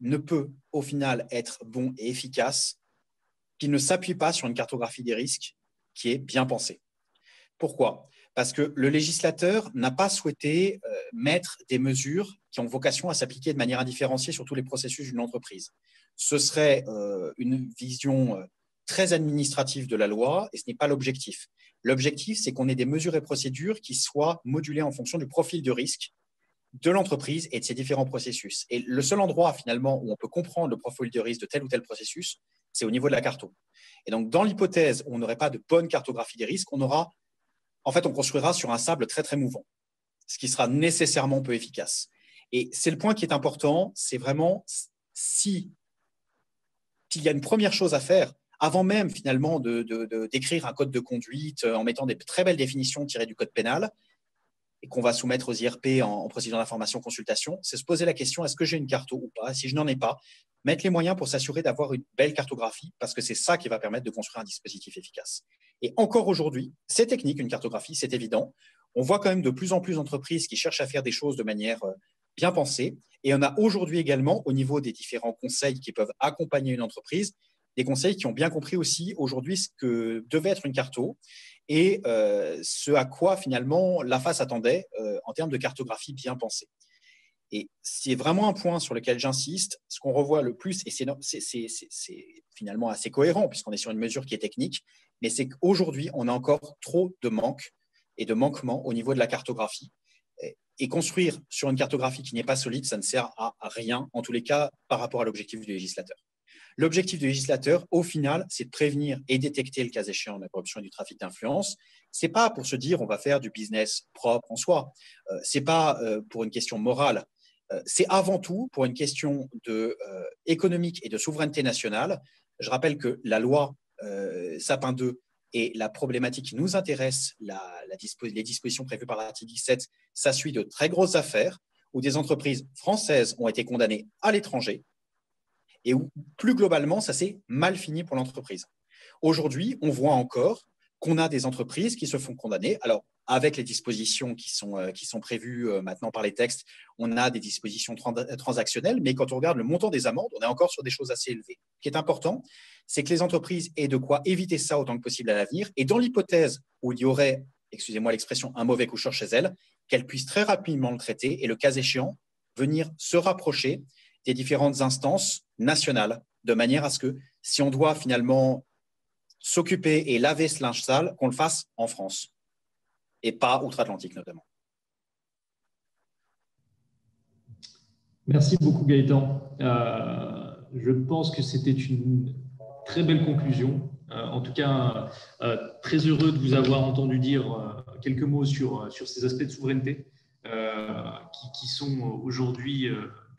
ne peut au final être bon et efficace qu'il ne s'appuie pas sur une cartographie des risques qui est bien pensée. Pourquoi? Parce que le législateur n'a pas souhaité euh, mettre des mesures qui ont vocation à s'appliquer de manière indifférenciée sur tous les processus d'une entreprise. Ce serait euh, une vision euh, très administrative de la loi et ce n'est pas l'objectif. L'objectif, c'est qu'on ait des mesures et procédures qui soient modulées en fonction du profil de risque de l'entreprise et de ses différents processus. Et le seul endroit finalement où on peut comprendre le profil de risque de tel ou tel processus, c'est au niveau de la carto. Et donc, dans l'hypothèse où on n'aurait pas de bonne cartographie des risques, on aura, en fait, on construira sur un sable très très mouvant, ce qui sera nécessairement peu efficace. Et c'est le point qui est important, c'est vraiment si qu'il y a une première chose à faire, avant même finalement de, d'écrire un code de conduite en mettant des très belles définitions tirées du code pénal, et qu'on va soumettre aux IRP en, procédure d'information consultation, c'est se poser la question est-ce que j'ai une carte ou pas? Si je n'en ai pas, mettre les moyens pour s'assurer d'avoir une belle cartographie, parce que c'est ça qui va permettre de construire un dispositif efficace. Et encore aujourd'hui, c'est technique, une cartographie, c'est évident. On voit quand même de plus en plus d'entreprises qui cherchent à faire des choses de manière euh, bien pensée. Et on a aujourd'hui également, au niveau des différents conseils qui peuvent accompagner une entreprise, des conseils qui ont bien compris aussi aujourd'hui ce que devait être une carto et euh, ce à quoi finalement la face attendait euh, en termes de cartographie bien pensée. Et c'est vraiment un point sur lequel j'insiste. Ce qu'on revoit le plus, et c'est finalement assez cohérent puisqu'on est sur une mesure qui est technique, mais c'est qu'aujourd'hui, on a encore trop de manques et de manquements au niveau de la cartographie. Et construire sur une cartographie qui n'est pas solide, ça ne sert à rien, en tous les cas, par rapport à l'objectif du législateur. L'objectif du législateur, au final, c'est de prévenir et détecter le cas échéant de la corruption et du trafic d'influence. C'est pas pour se dire on va faire du business propre en soi. Euh, c'est pas euh, pour une question morale. Euh, c'est avant tout pour une question de, économique et de souveraineté nationale. Je rappelle que la loi Sapin 2 et la problématique qui nous intéresse, les dispositions prévues par l'article 17, ça suit de très grosses affaires où des entreprises françaises ont été condamnées à l'étranger et où, plus globalement, ça s'est mal fini pour l'entreprise. Aujourd'hui, on voit encore qu'on a des entreprises qui se font condamner. Alors, avec les dispositions qui sont, euh, qui sont prévues euh, maintenant par les textes, on a des dispositions transactionnelles, mais quand on regarde le montant des amendes, on est encore sur des choses assez élevées. Ce qui est important, c'est que les entreprises aient de quoi éviter ça autant que possible à l'avenir. Et dans l'hypothèse où il y aurait, excusez-moi l'expression, un mauvais coucheur chez elles, qu'elles puissent très rapidement le traiter et, le cas échéant, venir se rapprocher des différentes instances nationales, de manière à ce que si on doit finalement s'occuper et laver ce linge sale, qu'on le fasse en France et pas outre-Atlantique notamment. Merci beaucoup Gaëtan. Euh, je pense que c'était une très belle conclusion. Euh, en tout cas, euh, très heureux de vous avoir entendu dire quelques mots sur, sur ces aspects de souveraineté qui, qui, sont aujourd'hui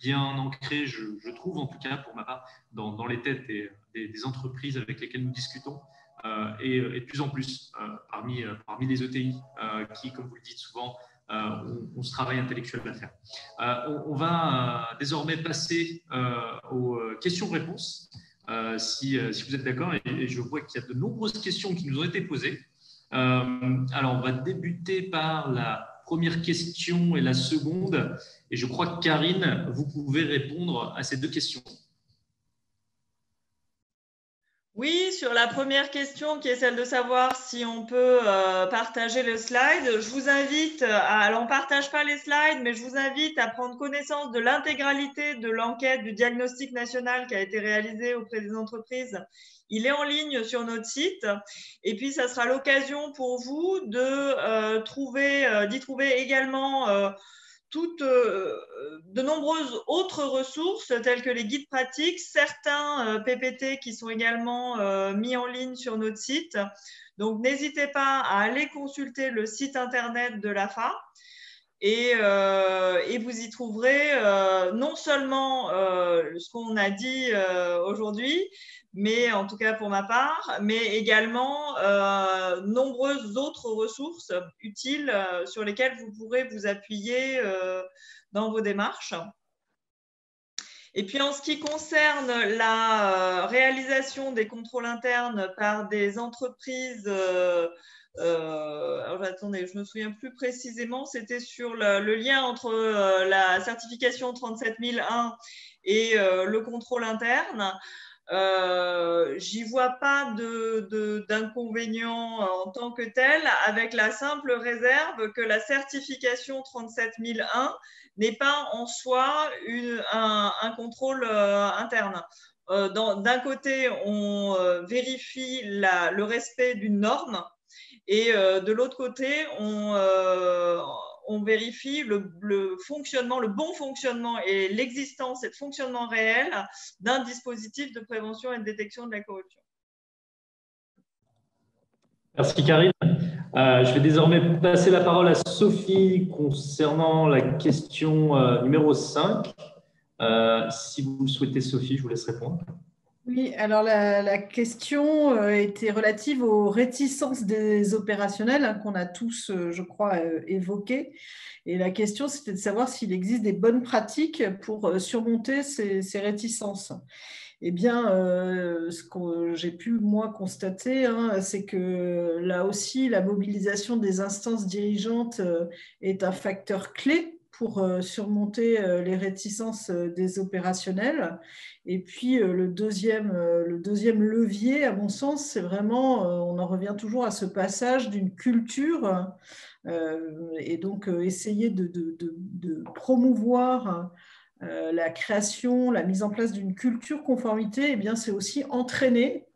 bien ancré, je, trouve en tout cas pour ma part, dans, les têtes des, entreprises avec lesquelles nous discutons. Et, de plus en plus parmi, parmi les ETI qui, comme vous le dites souvent, ont, ce travail intellectuel à faire. On, va désormais passer aux questions-réponses. Si, vous êtes d'accord, et, je vois qu'il y a de nombreuses questions qui nous ont été posées. alors, on va débuter par la première question et la seconde. Et je crois que Karine, vous pouvez répondre à ces deux questions. Oui, sur la première question qui est celle de savoir si on peut euh, partager le slide, je vous invite à, alors on ne partage pas les slides, mais je vous invite à prendre connaissance de l'intégralité de l'enquête du diagnostic national qui a été réalisée auprès des entreprises il est en ligne sur notre site. Et puis, ça sera l'occasion pour vous de euh, trouver, euh, d'y trouver également toutes, de nombreuses autres ressources telles que les guides pratiques, certains PPT qui sont également mis en ligne sur notre site. Donc, n'hésitez pas à aller consulter le site internet de l'AFA. Et, et, vous y trouverez non seulement ce qu'on a dit aujourd'hui, mais en tout cas pour ma part, mais également euh, nombreuses autres ressources utiles euh, sur lesquelles vous pourrez vous appuyer euh, dans vos démarches. Et puis en ce qui concerne la réalisation des contrôles internes par des entreprises, alors, attendez, je me souviens plus précisément, c'était sur le, lien entre la certification 37001 et le contrôle interne. Euh, j'y vois pas d'inconvénient en tant que tel, avec la simple réserve que la certification 37001 n'est pas en soi un, contrôle euh, interne. Euh, d'un côté, on vérifie le respect d'une norme et de l'autre côté, on on vérifie le, fonctionnement, le bon fonctionnement et l'existence et le fonctionnement réel d'un dispositif de prévention et de détection de la corruption. Merci Karine. Euh, je vais désormais passer la parole à Sophie concernant la question euh, numéro 5. Euh, si vous le souhaitez, Sophie, je vous laisse répondre. Oui, alors la, question euh, était relative aux réticences des opérationnels hein, qu'on a tous, euh, je crois, euh, évoquées. Et la question, c'était de savoir s'il existe des bonnes pratiques pour surmonter ces, réticences. Eh bien, ce que j'ai pu, moi, constater, hein, c'est que là aussi, la mobilisation des instances dirigeantes est un facteur clé pour euh, surmonter euh, les réticences euh, des opérationnels. Et puis le deuxième, le deuxième levier, à mon sens, c'est vraiment, on en revient toujours à ce passage d'une culture et donc essayer de, de, promouvoir la création, la mise en place d'une culture conformité, et eh bien c'est aussi entraîner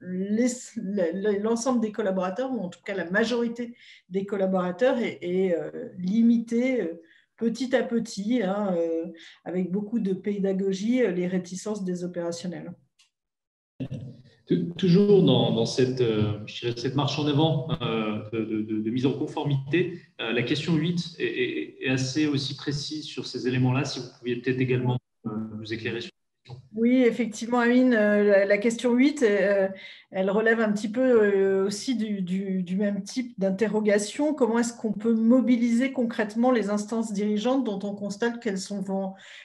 l'ensemble des collaborateurs, ou en tout cas la majorité des collaborateurs, et limiter petit à petit, hein, euh, avec beaucoup de pédagogie, euh, les réticences des opérationnels. Toujours dans, cette, euh, cette, marche en avant de, mise en conformité, la question 8 est, est, assez aussi précise sur ces éléments-là. Si vous pouviez peut-être également nous éclairer sur oui, effectivement, Amine, euh, la question 8, euh, elle relève un petit peu euh, aussi du, même type d'interrogation. Comment est-ce qu'on peut mobiliser concrètement les instances dirigeantes dont on constate qu'elles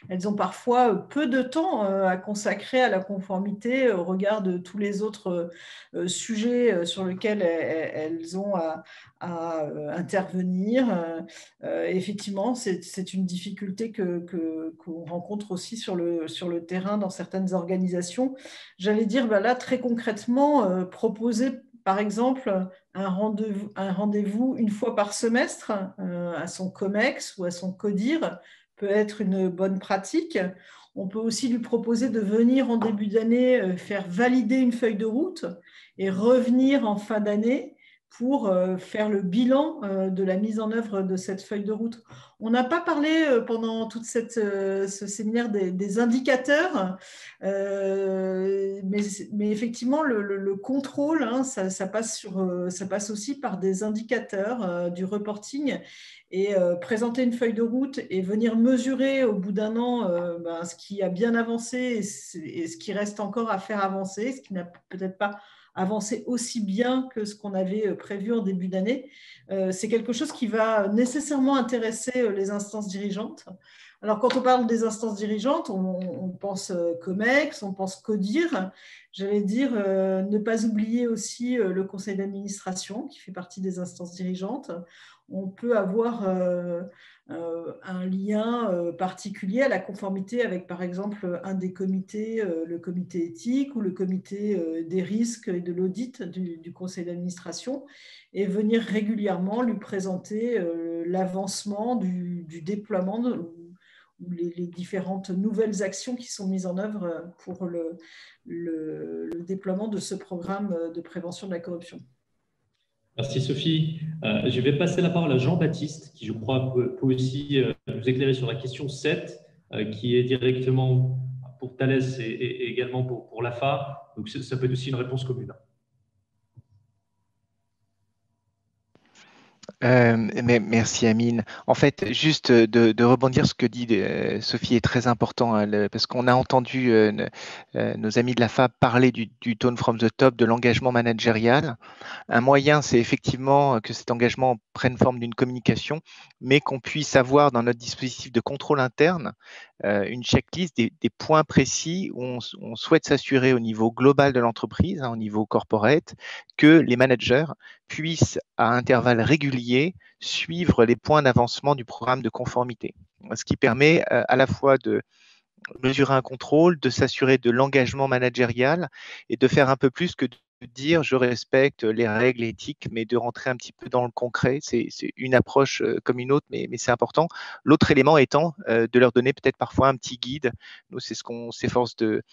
elles ont parfois peu de temps à consacrer à la conformité au regard de tous les autres sujets sur lesquels elles ont à, intervenir. Effectivement, c'est une difficulté qu'on que, rencontre aussi sur le, sur le terrain dans certaines organisations. J'allais dire, bah là, très concrètement, proposer par exemple un rendez-vous rendez une fois par semestre à son COMEX ou à son CODIR peut être une bonne pratique. On peut aussi lui proposer de venir en début d'année faire valider une feuille de route et revenir en fin d'année pour euh, faire le bilan euh, de la mise en œuvre de cette feuille de route. On n'a pas parlé euh, pendant tout ce séminaire des, indicateurs, mais, effectivement, le, contrôle, hein, ça, passe sur, ça passe aussi par des indicateurs du reporting et présenter une feuille de route et venir mesurer au bout d'un an ben, ce qui a bien avancé et ce qui reste encore à faire avancer, ce qui n'a peut-être pas avancer aussi bien que ce qu'on avait euh, prévu en début d'année. Euh, c'est quelque chose qui va nécessairement intéresser euh, les instances dirigeantes. Alors, quand on parle des instances dirigeantes, on, pense COMEX, on pense CODIR. J'allais dire ne pas oublier aussi le conseil d'administration qui fait partie des instances dirigeantes. On peut avoir un lien euh, particulier à la conformité avec, par exemple, un des comités, euh, le comité éthique ou le comité des risques et de l'audit du, conseil d'administration, et venir régulièrement lui présenter l'avancement du, déploiement ou les, différentes nouvelles actions qui sont mises en œuvre pour le déploiement de ce programme de prévention de la corruption. Merci Sophie. Euh, je vais passer la parole à Jean-Baptiste, qui je crois peut, aussi euh, nous éclairer sur la question 7, euh, qui est directement pour Thalès et, également pour, pour l'AFA. Donc ça peut être aussi une réponse commune. Euh, merci Amine. En fait, juste de, de rebondir ce que dit euh, Sophie est très important hein, parce qu'on a entendu euh, nos amis de la FAB parler du, tone from the top, de l'engagement managérial. Un moyen, c'est effectivement que cet engagement prenne forme d'une communication, mais qu'on puisse avoir dans notre dispositif de contrôle interne une checklist des, points précis où on, souhaite s'assurer au niveau global de l'entreprise, hein, au niveau corporate, que les managers puissent à intervalles réguliers suivre les points d'avancement du programme de conformité. Ce qui permet euh, à la fois de mesurer un contrôle, de s'assurer de l'engagement managérial et de faire un peu plus que dire je respecte les règles éthiques, mais de rentrer un petit peu dans le concret. C'est une approche comme une autre, mais, c'est important. L'autre élément étant de leur donner peut-être parfois un petit guide. Nous, c'est ce qu'on s'efforce de,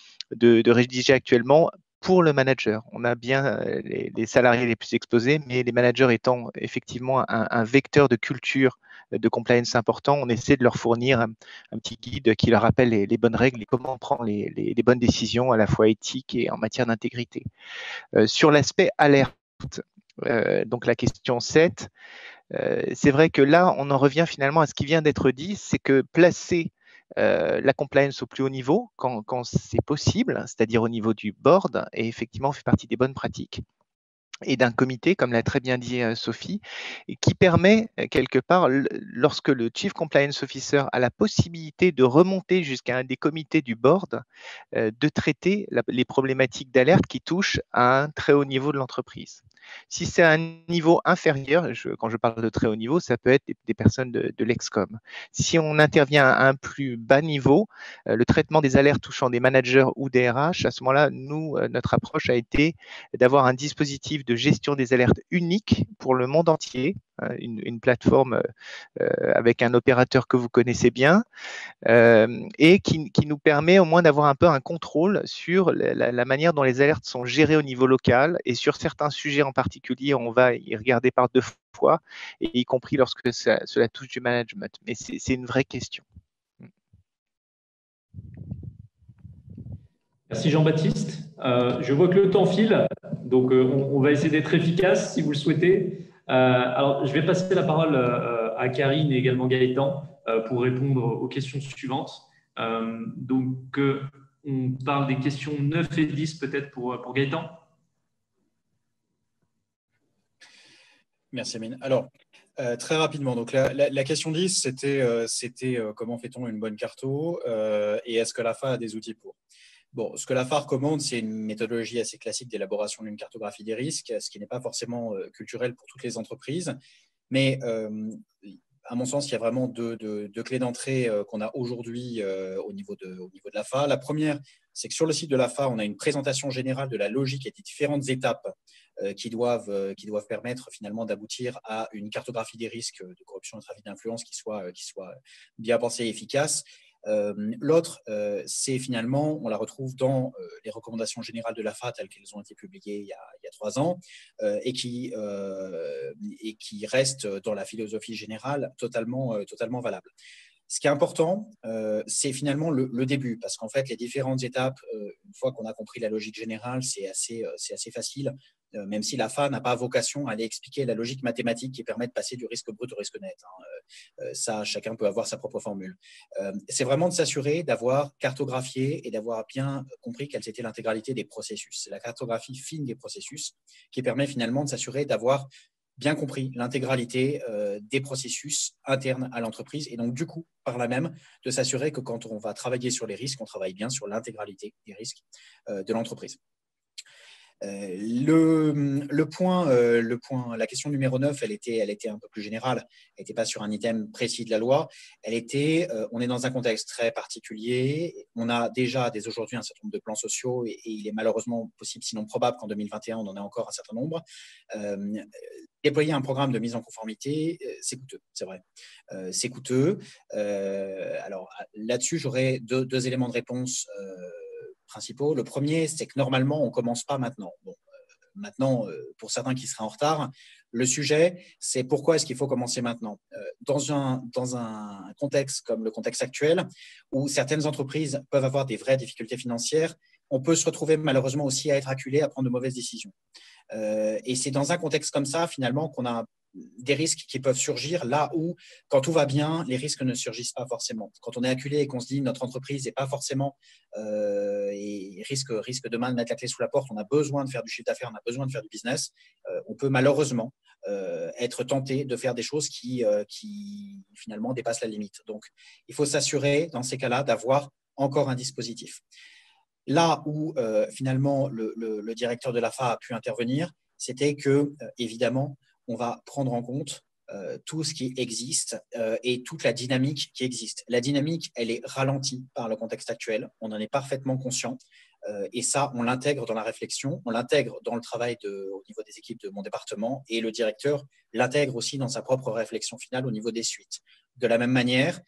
rédiger actuellement pour le manager. On a bien euh, les, salariés les plus exposés, mais les managers étant effectivement un, vecteur de culture euh, de compliance important, on essaie de leur fournir un, petit guide qui leur rappelle les, bonnes règles et comment prendre les, bonnes décisions à la fois éthiques et en matière d'intégrité. Euh, sur l'aspect alerte, donc la question 7, c'est vrai que là, on en revient finalement à ce qui vient d'être dit, c'est que placer euh, la compliance au plus haut niveau quand, c'est possible, c'est-à-dire au niveau du board, et effectivement fait partie des bonnes pratiques et d'un comité, comme l'a très bien dit euh, Sophie, qui permet euh, quelque part, lorsque le Chief Compliance Officer a la possibilité de remonter jusqu'à un des comités du board, de traiter les problématiques d'alerte qui touchent à un très haut niveau de l'entreprise. Si c'est un niveau inférieur, quand je parle de très haut niveau, ça peut être des, personnes de, l'EXCOM. Si on intervient à un plus bas niveau, euh, le traitement des alertes touchant des managers ou des RH, à ce moment-là, nous, euh, notre approche a été d'avoir un dispositif de gestion des alertes unique pour le monde entier, hein, une, plateforme euh, avec un opérateur que vous connaissez bien et qui, nous permet au moins d'avoir un peu un contrôle sur la, la, manière dont les alertes sont gérées au niveau local et sur certains sujets en particulier, on va y regarder par deux fois, et y compris lorsque cela touche du management. Mais c'est une vraie question. Merci Jean-Baptiste. Euh, je vois que le temps file, donc euh, on, va essayer d'être efficace si vous le souhaitez. Euh, alors, je vais passer la parole à Karine et également Gaëtan pour répondre aux questions suivantes. donc, on parle des questions 9 et 10 peut-être pour, Gaëtan. Merci Amine. Alors, très rapidement, donc la, question 10, c'était comment fait-on une bonne carto et est-ce que la FA a des outils pour? Bon, ce que la FA recommande, c'est une méthodologie assez classique d'élaboration d'une cartographie des risques, ce qui n'est pas forcément culturel pour toutes les entreprises. Mais à mon sens, il y a vraiment deux, clés d'entrée qu'on a aujourd'hui au, niveau de, au niveau. La première, c'est que sur le site de l'AFA, on a une présentation générale de la logique et des différentes étapes euh, qui, doivent, euh, permettre finalement d'aboutir à une cartographie des risques de corruption et de trafic d'influence qui soit bien pensée et efficace. L'autre, c'est finalement, on la retrouve dans les recommandations générales de l'AFA telles qu'elles ont été publiées il y a, trois ans et, qui, et qui restent dans la philosophie générale totalement, totalement valables. Ce qui est important, euh, c'est finalement le, début, parce qu'en fait, les différentes étapes, euh, une fois qu'on a compris la logique générale, c'est assez, euh, assez facile, même si la FA n'a pas vocation à aller expliquer la logique mathématique qui permet de passer du risque brut au risque net. Hein. ça, chacun peut avoir sa propre formule. c'est vraiment de s'assurer d'avoir cartographié et d'avoir bien compris quelle était l'intégralité des processus. C'est la cartographie fine des processus qui permet finalement de s'assurer d'avoir bien compris l'intégralité euh, des processus internes à l'entreprise et donc du coup, par là même, de s'assurer que quand on va travailler sur les risques, on travaille bien sur l'intégralité des risques euh, de l'entreprise. Euh, euh, le point, la question numéro 9, elle était, un peu plus générale. Elle n'était pas sur un item précis de la loi. Elle était, euh, on est dans un contexte très particulier. On a déjà dès aujourd'hui un certain nombre de plans sociaux et, il est malheureusement possible, sinon probable, qu'en 2021, on en ait encore un certain nombre. déployer un programme de mise en conformité, c'est coûteux, c'est vrai. c'est coûteux. alors là-dessus, j'aurais deux, éléments de réponse principaux. Le premier, c'est que normalement, on ne commence pas maintenant. Bon, euh, maintenant, euh, pour certains qui seraient en retard, le sujet, c'est pourquoi est-ce qu'il faut commencer maintenant? Euh, dans un, dans un contexte comme le contexte actuel, où certaines entreprises peuvent avoir des vraies difficultés financières, on peut se retrouver malheureusement aussi à être acculé à prendre de mauvaises décisions. et c'est dans un contexte comme ça, finalement, qu'on a des risques qui peuvent surgir là où, quand tout va bien, les risques ne surgissent pas forcément. Quand on est acculé et qu'on se dit notre entreprise n'est pas forcément euh, et risque, risque demain de mettre la clé sous la porte, on a besoin de faire du chiffre d'affaires, on a besoin de faire du business, euh, on peut malheureusement euh, être tenté de faire des choses qui, qui finalement dépassent la limite. Donc, il faut s'assurer dans ces cas-là d'avoir encore un dispositif. Là où finalement le, le, directeur de l'AFA a pu intervenir, c'était que, évidemment, on va prendre en compte euh, tout ce qui existe euh, et toute la dynamique qui existe. La dynamique, elle est ralentie par le contexte actuel, on en est parfaitement conscient. Euh, et ça, on l'intègre dans la réflexion, on l'intègre dans le travail au niveau des équipes de mon département, et le directeur l'intègre aussi dans sa propre réflexion finale au niveau des suites. De la même manière,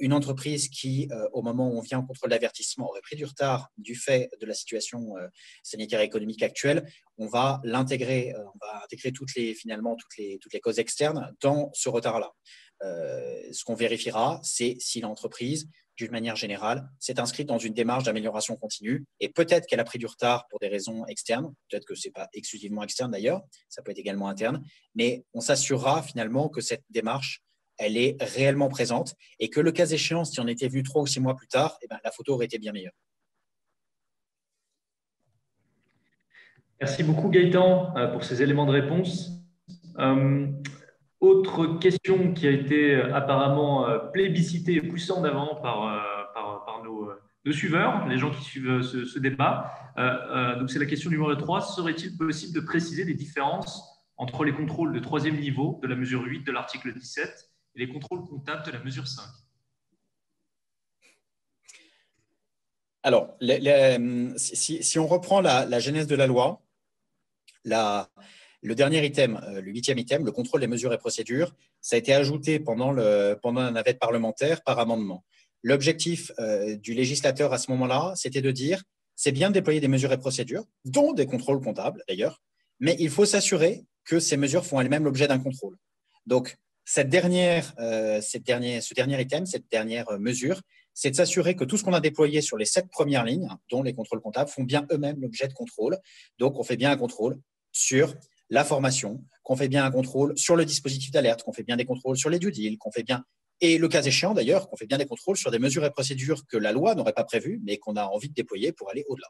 une entreprise qui, euh, au moment où on vient en contrôle d'avertissement, aurait pris du retard du fait de la situation euh, sanitaire et économique actuelle, on va l'intégrer, on va intégrer toutes les, finalement toutes les causes externes dans ce retard-là. ce qu'on vérifiera, c'est si l'entreprise, d'une manière générale, s'est inscrite dans une démarche d'amélioration continue. Et peut-être qu'elle a pris du retard pour des raisons externes, peut-être que ce n'est pas exclusivement externe d'ailleurs, ça peut être également interne, mais on s'assurera finalement que cette démarche elle est réellement présente et que le cas échéant, si on était venu trois ou six mois plus tard, eh ben, la photo aurait été bien meilleure. Merci beaucoup Gaëtan euh, pour ces éléments de réponse. Euh, autre question qui a été euh, apparemment plébiscitée et poussée en avant par, par, nos, suiveurs, les gens qui suivent ce, débat. donc c'est la question numéro 3. Serait-il possible de préciser les différences entre les contrôles de troisième niveau de la mesure 8 de l'article 17 les contrôles comptables de la mesure 5 Alors, si, on reprend la, genèse de la loi, le dernier item, euh, le huitième item, le contrôle des mesures et procédures, ça a été ajouté pendant, le, navette parlementaire par amendement. L'objectif euh, du législateur à ce moment-là, c'était de dire, c'est bien de déployer des mesures et procédures, dont des contrôles comptables d'ailleurs, mais il faut s'assurer que ces mesures font elles-mêmes l'objet d'un contrôle. Donc, cette dernière, euh, cette dernière, ce dernier item, cette dernière euh, mesure, c'est de s'assurer que tout ce qu'on a déployé sur les sept premières lignes, dont les contrôles comptables, font bien eux-mêmes l'objet de contrôle. Donc, on fait bien un contrôle sur la formation, qu'on fait bien un contrôle sur le dispositif d'alerte, qu'on fait bien des contrôles sur les due deals, qu'on fait bien, et le cas échéant d'ailleurs, qu'on fait bien des contrôles sur des mesures et procédures que la loi n'aurait pas prévues, mais qu'on a envie de déployer pour aller au-delà.